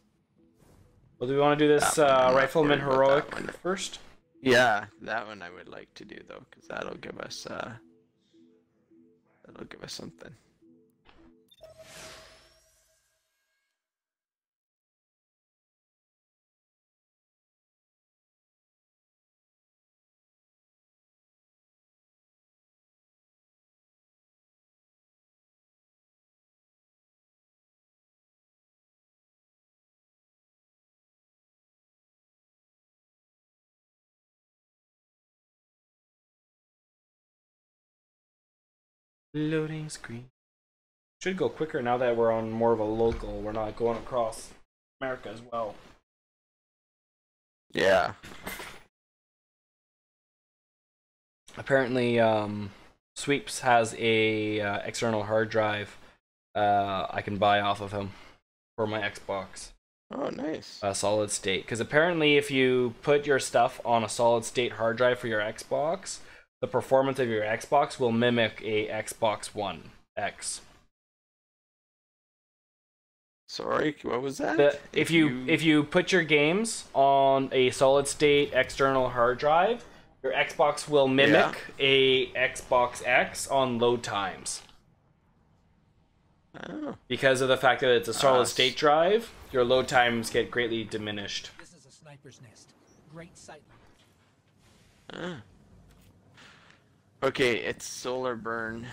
Well, do we want to do this That one, I'm uh, Rifleman Heroic first? Yeah, that one I would like to do though, because that'll give us. Uh. That'll give us something. Loading screen. Should go quicker now that we're on more of a local. We're not going across America as well. Yeah. Apparently, um, Sweeps has a uh, external hard drive uh, I can buy off of him for my Xbox. Oh, nice. a solid state because apparently if you put your stuff on a solid state hard drive for your xbox the performance of your xbox will mimic a xbox one x Sorry, what was that? the, if you if you put your games on a solid state external hard drive your xbox will mimic a xbox x on load times Oh. because of the fact that it's a solid Ah, state drive your load times get greatly diminished This is a sniper's nest. Great sight. Ah. Okay, it's solar burn,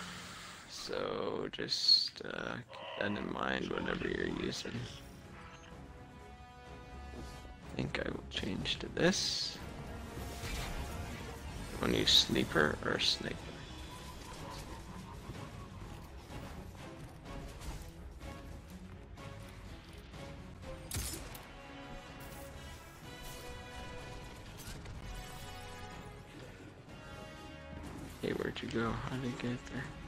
so just uh, keep that in mind whenever you're using. I think I will change to this. Want you sleeper or sniper? Hey, where'd you go? How did you get there?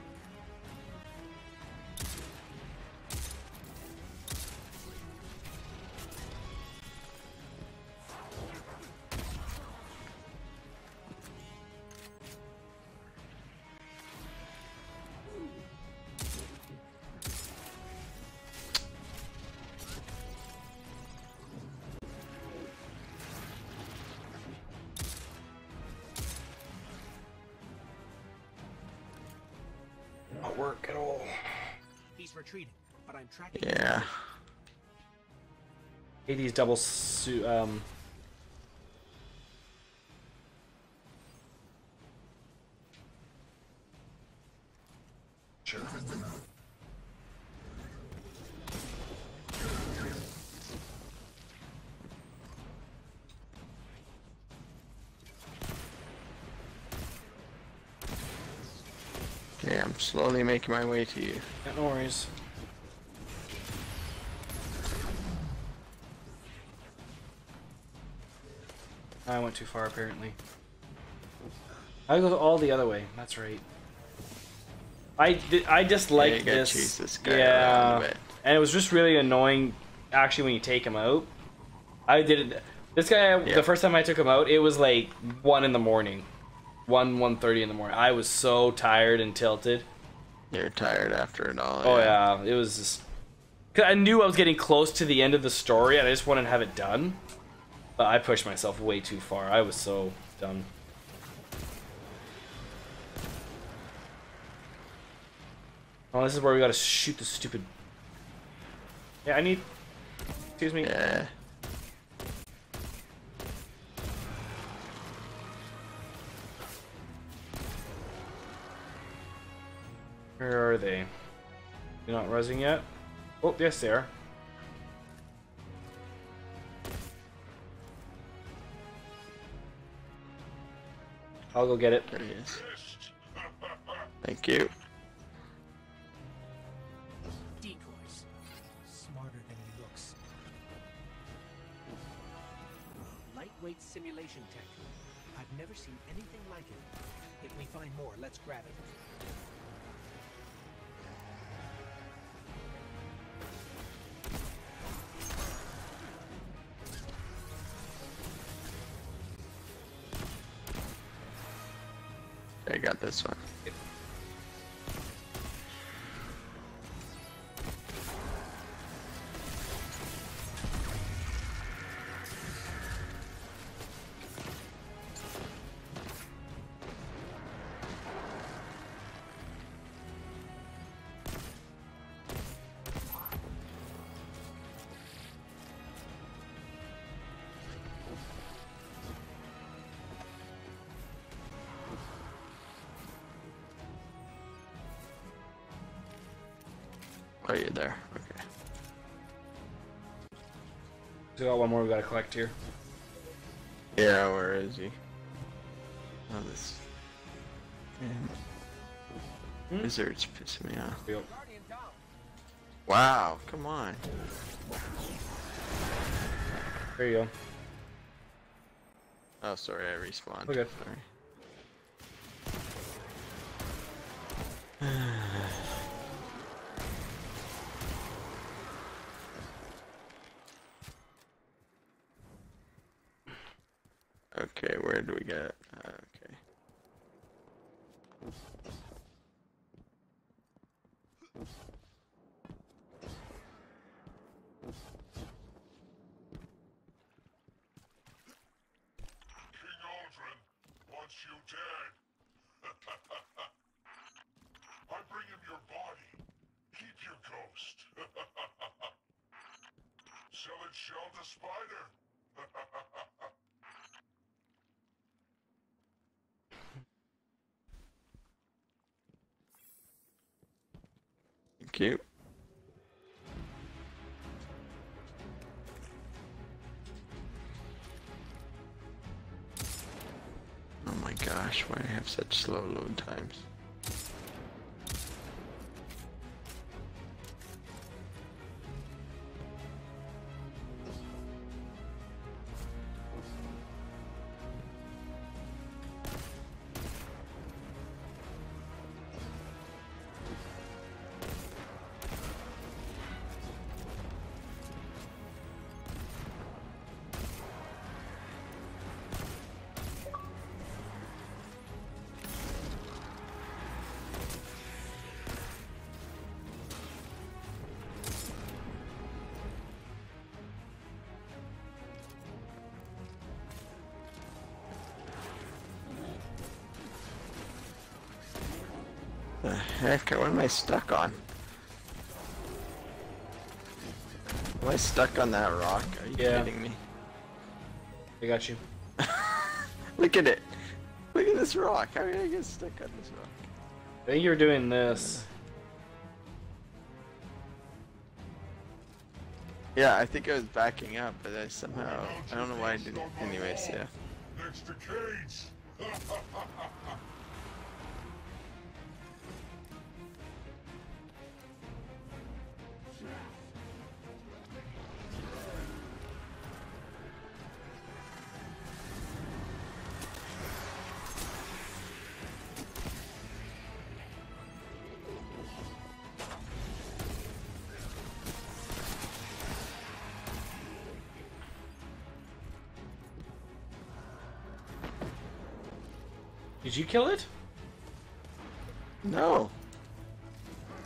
Not work at all He's retreating, but I'm tracking. Yeah. Hades double su- um slowly making my way to you. Yeah, no worries. I went too far apparently. I go all the other way. That's right. I I dislike Yeah, this. this yeah, and it was just really annoying. Actually, when you take him out, I did it. This guy, Yeah. the first time I took him out, it was like one in the morning, one one thirty in the morning. I was so tired and tilted. You're tired after it all. Oh yeah, it was just. Cause I knew I was getting close to the end of the story, and I just wanted to have it done. But I pushed myself way too far. I was so done. Oh, this is where we gotta shoot the stupid. Yeah, I need. Excuse me. Yeah. Where are they? You're not resing yet? Oh, yes, they are. I'll go get it. There he is. Thank you. Decoys. Smarter than he looks. Lightweight simulation tech. I've never seen anything like it. If we find more, let's grab it. Got this one. Got one more we gotta collect here. Yeah, where is he? Oh, this. Hmm? Wizard's pissing me off. Yep. Wow, come on. There you go. Oh, sorry, I respawned. Okay. Sorry. Okay, where do we get? Uh, okay. King Aldrin wants you dead. I bring him your body. Keep your ghost. Sell its shell to Spider. You. Oh my gosh, why do I have such slow load times? I stuck on? Am I stuck on that rock? Are you Yeah. kidding me? I got you. Look at it! Look at this rock! How did I get stuck on this rock? I think you're doing this. Yeah, I think I was backing up, but I somehow... I don't know why I didn't... Anyways, yeah. you kill it? No.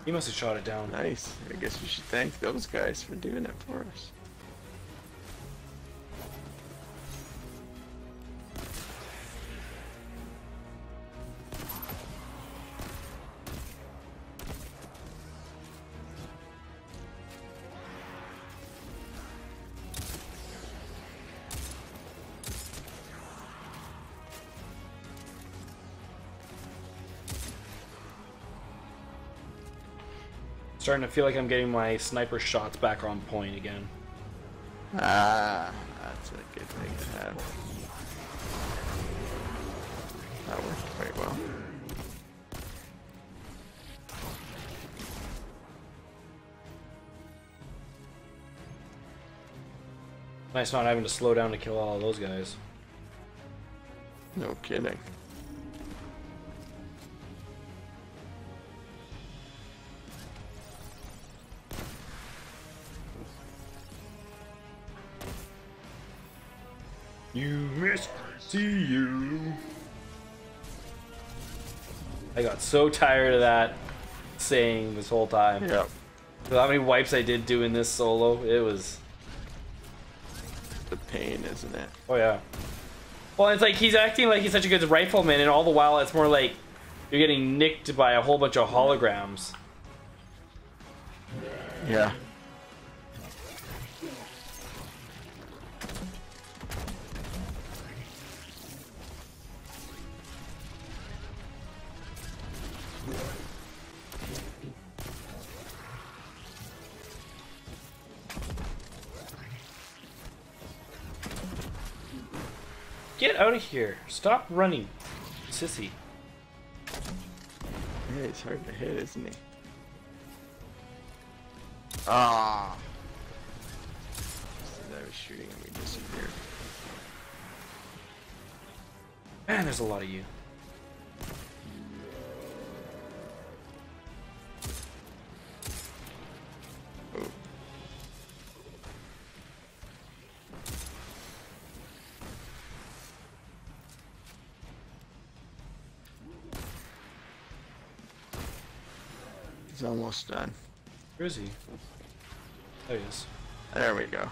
He must have shot it down. Nice. I guess we should thank those guys for doing it for us. Starting to feel like I'm getting my sniper shots back on point again. Ah, that's a good thing to have. That worked quite well. Nice not having to slow down to kill all those guys. No kidding. So tired of that saying this whole time. So how many wipes I did doing this solo, it was. The pain, isn't it? Oh yeah. Well, it's like he's acting like he's such a good rifleman, and all the while it's more like you're getting nicked by a whole bunch of holograms. Yeah. Here! Stop running, sissy. Yeah, he's hard to hit, isn't he? Ah. As I was shooting him, he disappeared. Man, there's a lot of you. He's almost done. Where is he? There he is. There we go.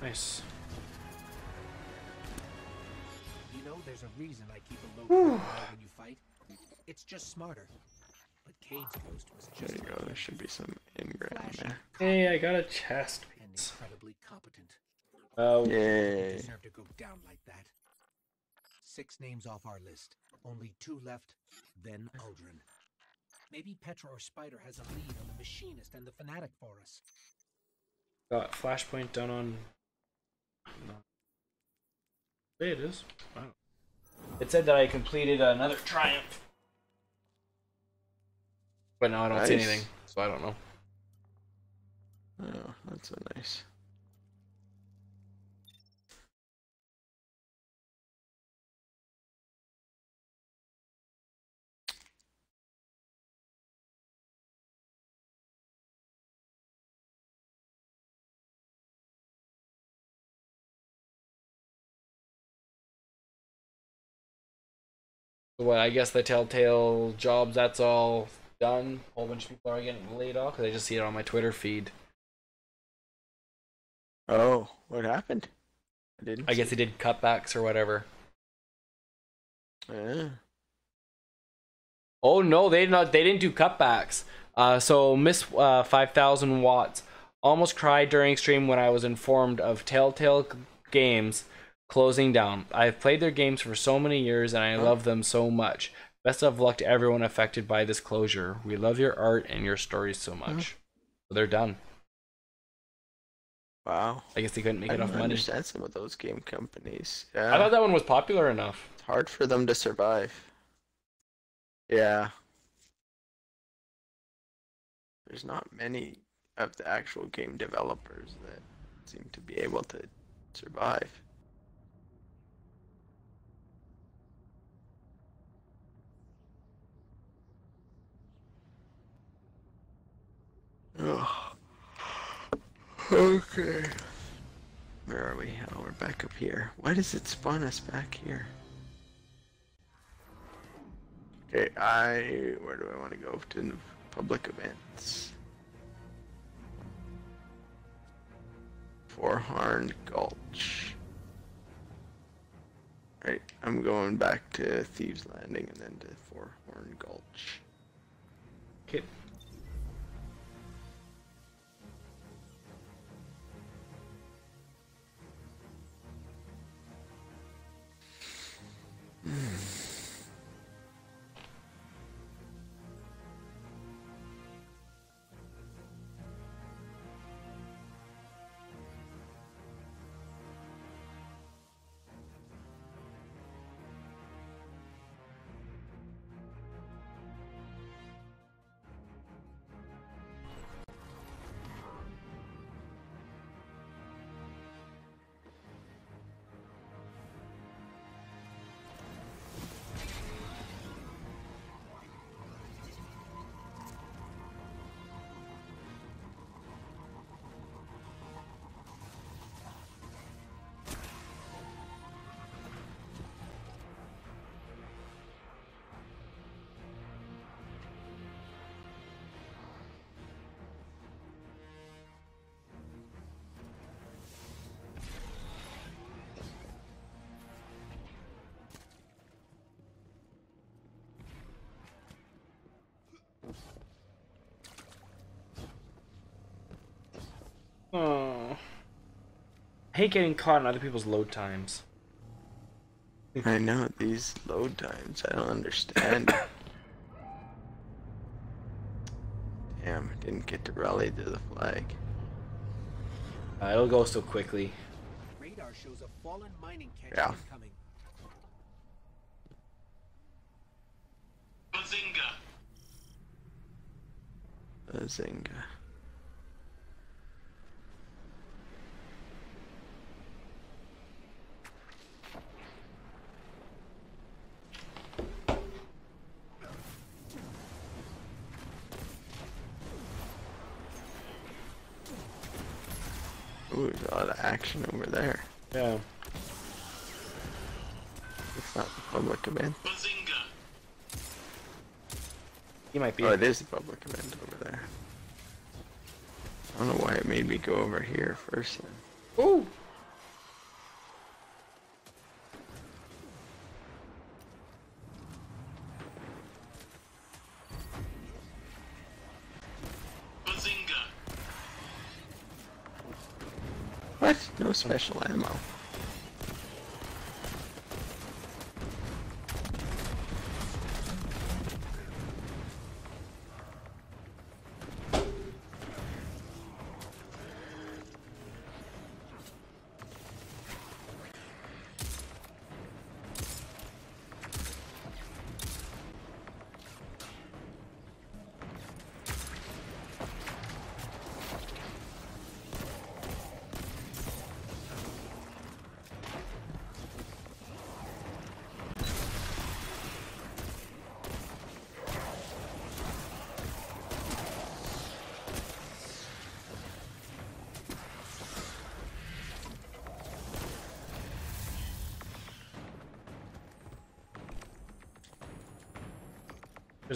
Nice. You know, there's a reason I keep a low profile when you fight. It's just smarter. But Cayde's ghost was just. There just you go. There should be some engram there. Hey, I got a chest and incredibly competent. Oh, Yay. Deserve to go down like that. Six names off our list. Only two left, then Uldren. Maybe Petra or Spider has a lead on the Machinist and the Fanatic for us. got flashpoint done on. No. There it is. Wow. It said that I completed another triumph. But now I don't see anything, so I don't know. Oh, that's so nice. What? I guess the Telltale jobs. That's all done. A whole bunch of people are getting laid off because I just see it on my Twitter feed. Oh, what happened? I didn't. I guess they did cutbacks or whatever. Yeah. Oh no, they did not. They didn't do cutbacks. Uh, so Miss uh, Five Thousand Watts almost cried during stream when I was informed of Telltale Games closing down. I've played their games for so many years and I love them so much. Best of luck to everyone affected by this closure. We love your art and your stories so much. So they're done. Wow. I guess they couldn't make I enough money. understand some of those game companies. Yeah. I thought that one was popular enough. It's hard for them to survive. Yeah. There's not many of the actual game developers that seem to be able to survive. Okay. Where are we? Oh, we're back up here. Why does it spawn us back here? Okay, I where do I want to go to the public events? Four-Horn Gulch. Right, I'm going back to Thieves Landing and then to Four-Horn Gulch. Okay. Oh. Hate getting caught in other people's load times. I know these load times. I don't understand. Damn, didn't get to rally to the flag. Uh, it'll go so quickly. Radar shows a fallen mining camp Yeah. incoming. Bazinga. Ooh, there's a lot of action over there. Yeah. It's not the public event. He might be. Oh, it is the public event over there. I don't know why it made me go over here first. Then. Ooh. What? No special ammo.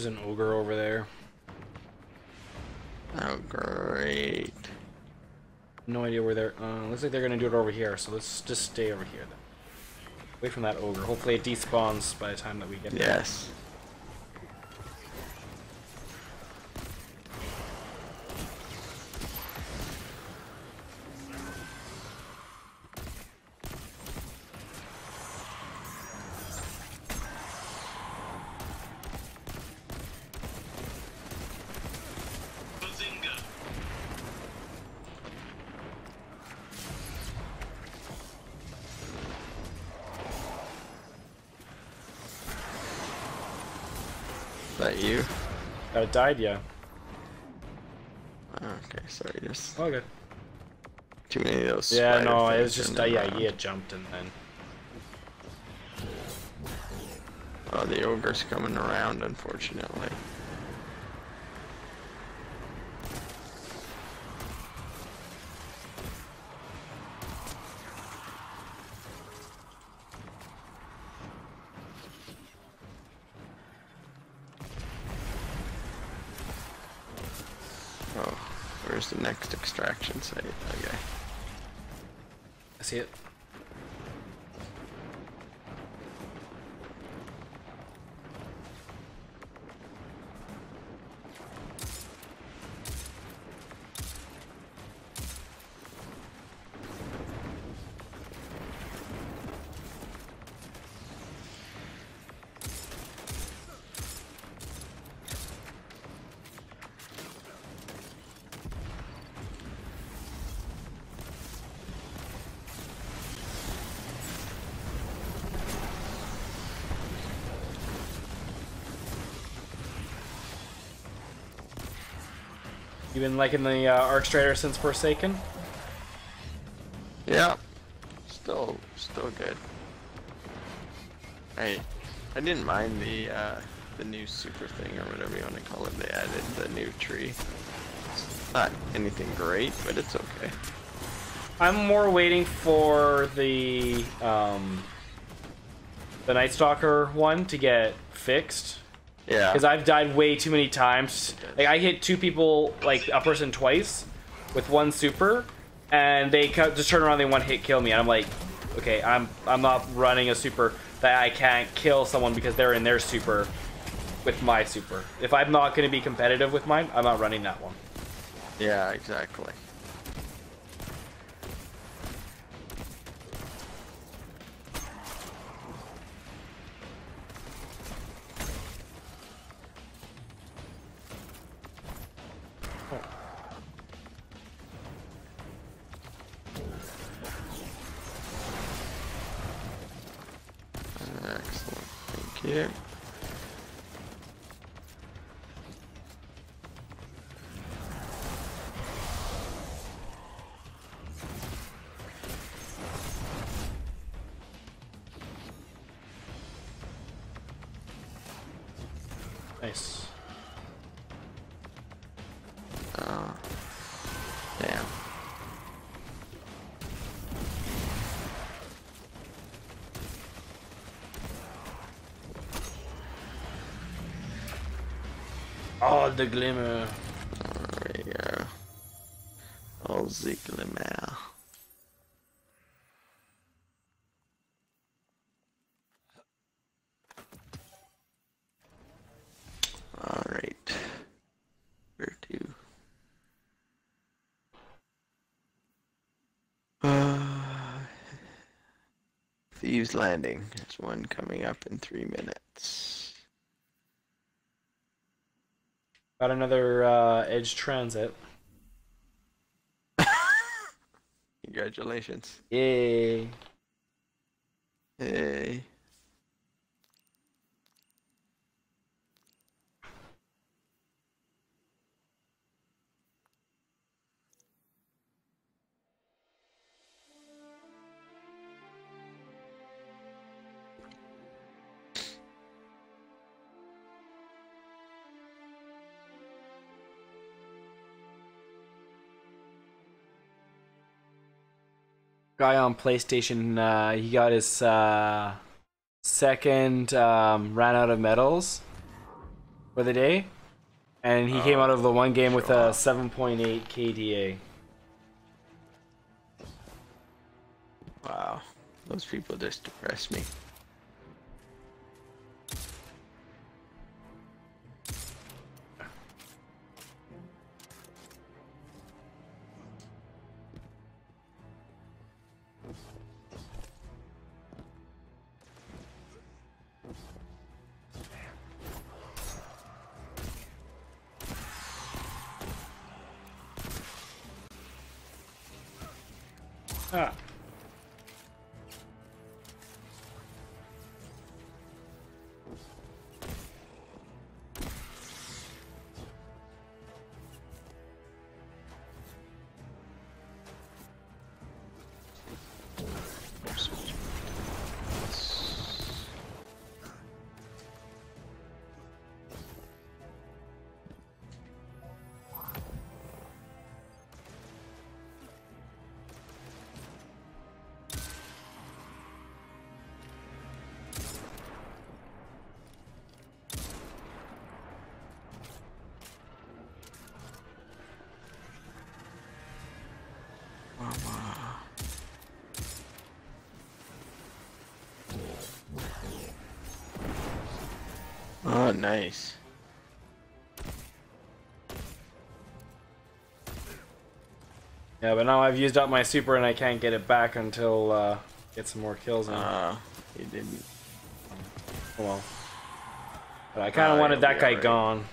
There's an ogre over there. Oh, great. No idea where they're. Uh, looks like they're gonna do it over here. So let's just stay over here then. Wait from that ogre. Hopefully it despawns by the time that we get there. Yes. Is that you? Uh, it died, yeah. Oh, okay, sorry, just Oh, good. too many of those. Yeah, no, it was just uh, yeah, he had jumped and then. Oh, the ogre's coming around, unfortunately. Been liking the uh, Arc Strider since Forsaken? Yeah. Still, still good. I, I didn't mind the uh, the new super thing or whatever you want to call it. They added the new tree. It's not anything great, but it's okay. I'm more waiting for the um, the Night Stalker one to get fixed. Yeah. Because I've died way too many times. Like I hit two people, like a person twice, with one super, and they just turn around, they one hit kill me, and I'm like, okay, I'm I'm not running a super that I can't kill someone because they're in their super with my super. If I'm not going to be competitive with mine, I'm not running that one. Yeah, exactly. The glimmer. There go. Oh, Ziggler Alright. Where to? Uh, Thieves Landing. There's one coming up in three minutes. Got another uh, Edge Transit. Congratulations. Yay. Guy on PlayStation, uh, he got his uh, second um, ran out of medals for the day, and he came out of the one game with a 7.8 KDA. Wow. Those people just depress me. Nice. Yeah, but now I've used up my super and I can't get it back until uh, get some more kills in. Uh, you didn't. Oh, well. But I kind of Uh, wanted that guy alright. gone.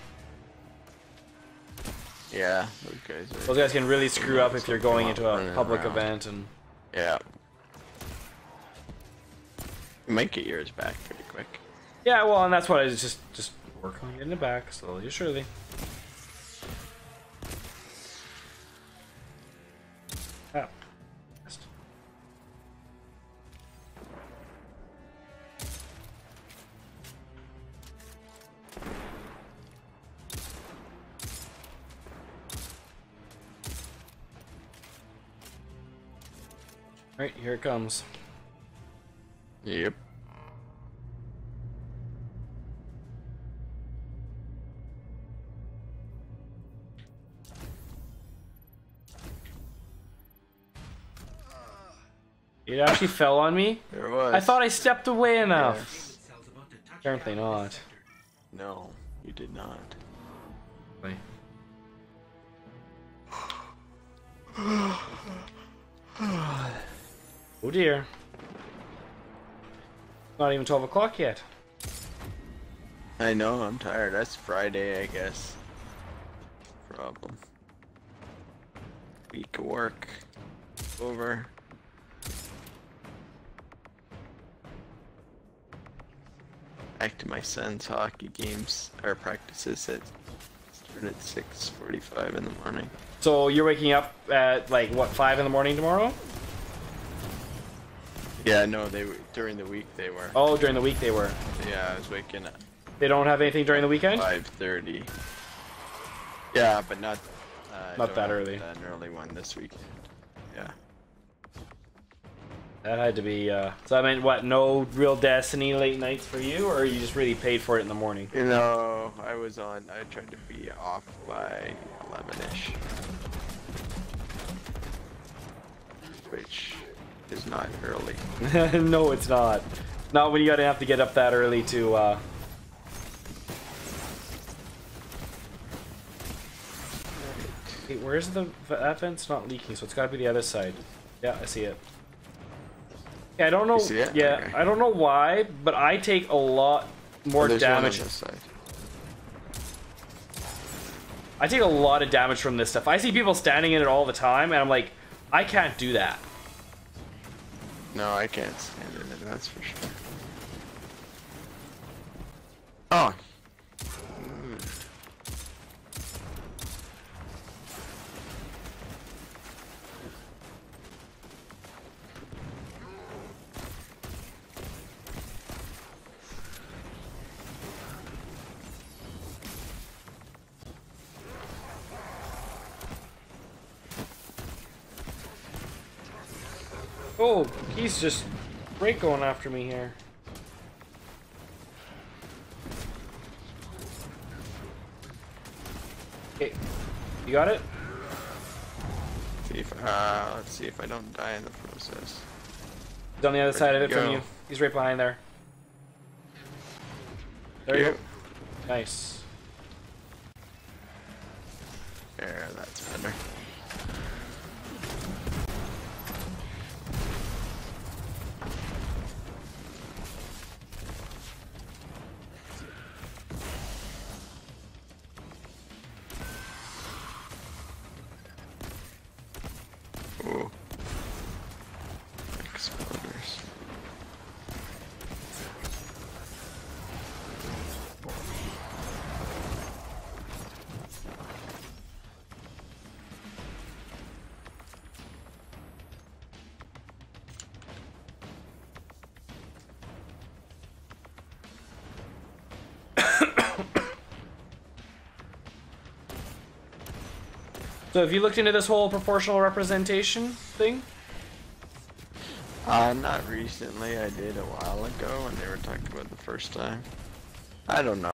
Yeah, those guys are. Those guys can really screw up if you're going into a public around. event and Yeah. You might get yours back pretty quick. yeah, well, and that's what I just just work on getting it back slowly but surely. Ah. Right, here it comes. Yep. It actually fell on me. There was. I thought I stepped away enough. Yes. Apparently not. No, you did not. Wait. Oh dear. Not even 12 o'clock yet. I know, I'm tired. That's Friday, I guess. Problem. Week of work. Over. Back to my son's hockey games, or practices at start at 6.45 in the morning. So you're waking up at like what 5 in the morning tomorrow? Yeah, no, they were, during the week they were. Oh, during the week they were. Yeah, I was waking up They don't have anything during the weekend? 5.30. Yeah, but not... Uh, Not that early. An early one this weekend. Yeah. That had to be uh so I meant what, no real Destiny late nights for you or you just really paid for it in the morning? You know, I was on. I tried to be off by 11ish. Which is not early. no, it's not. Not when you gotta have to get up that early to uh Wait, where's the that vent's not leaking, so it's gotta be the other side. Yeah, I see it. Yeah, I don't know. You see it? Yeah, Okay. I don't know why, but I take a lot more Oh, there's one on damage. I take a lot of damage from this stuff. I see people standing in it all the time, and I'm like, I can't do that. No, I can't stand in it. That's for sure. Oh. Oh, he's just great going after me here. Okay, you got it? See if uh, let's see if I don't die in the process. He's on the other side of it from you. He's right behind there. There you go. Nice. There, that's better. So have you looked into this whole proportional representation thing? Uh, not recently. I did a while ago when they were talking about the first time. I don't know.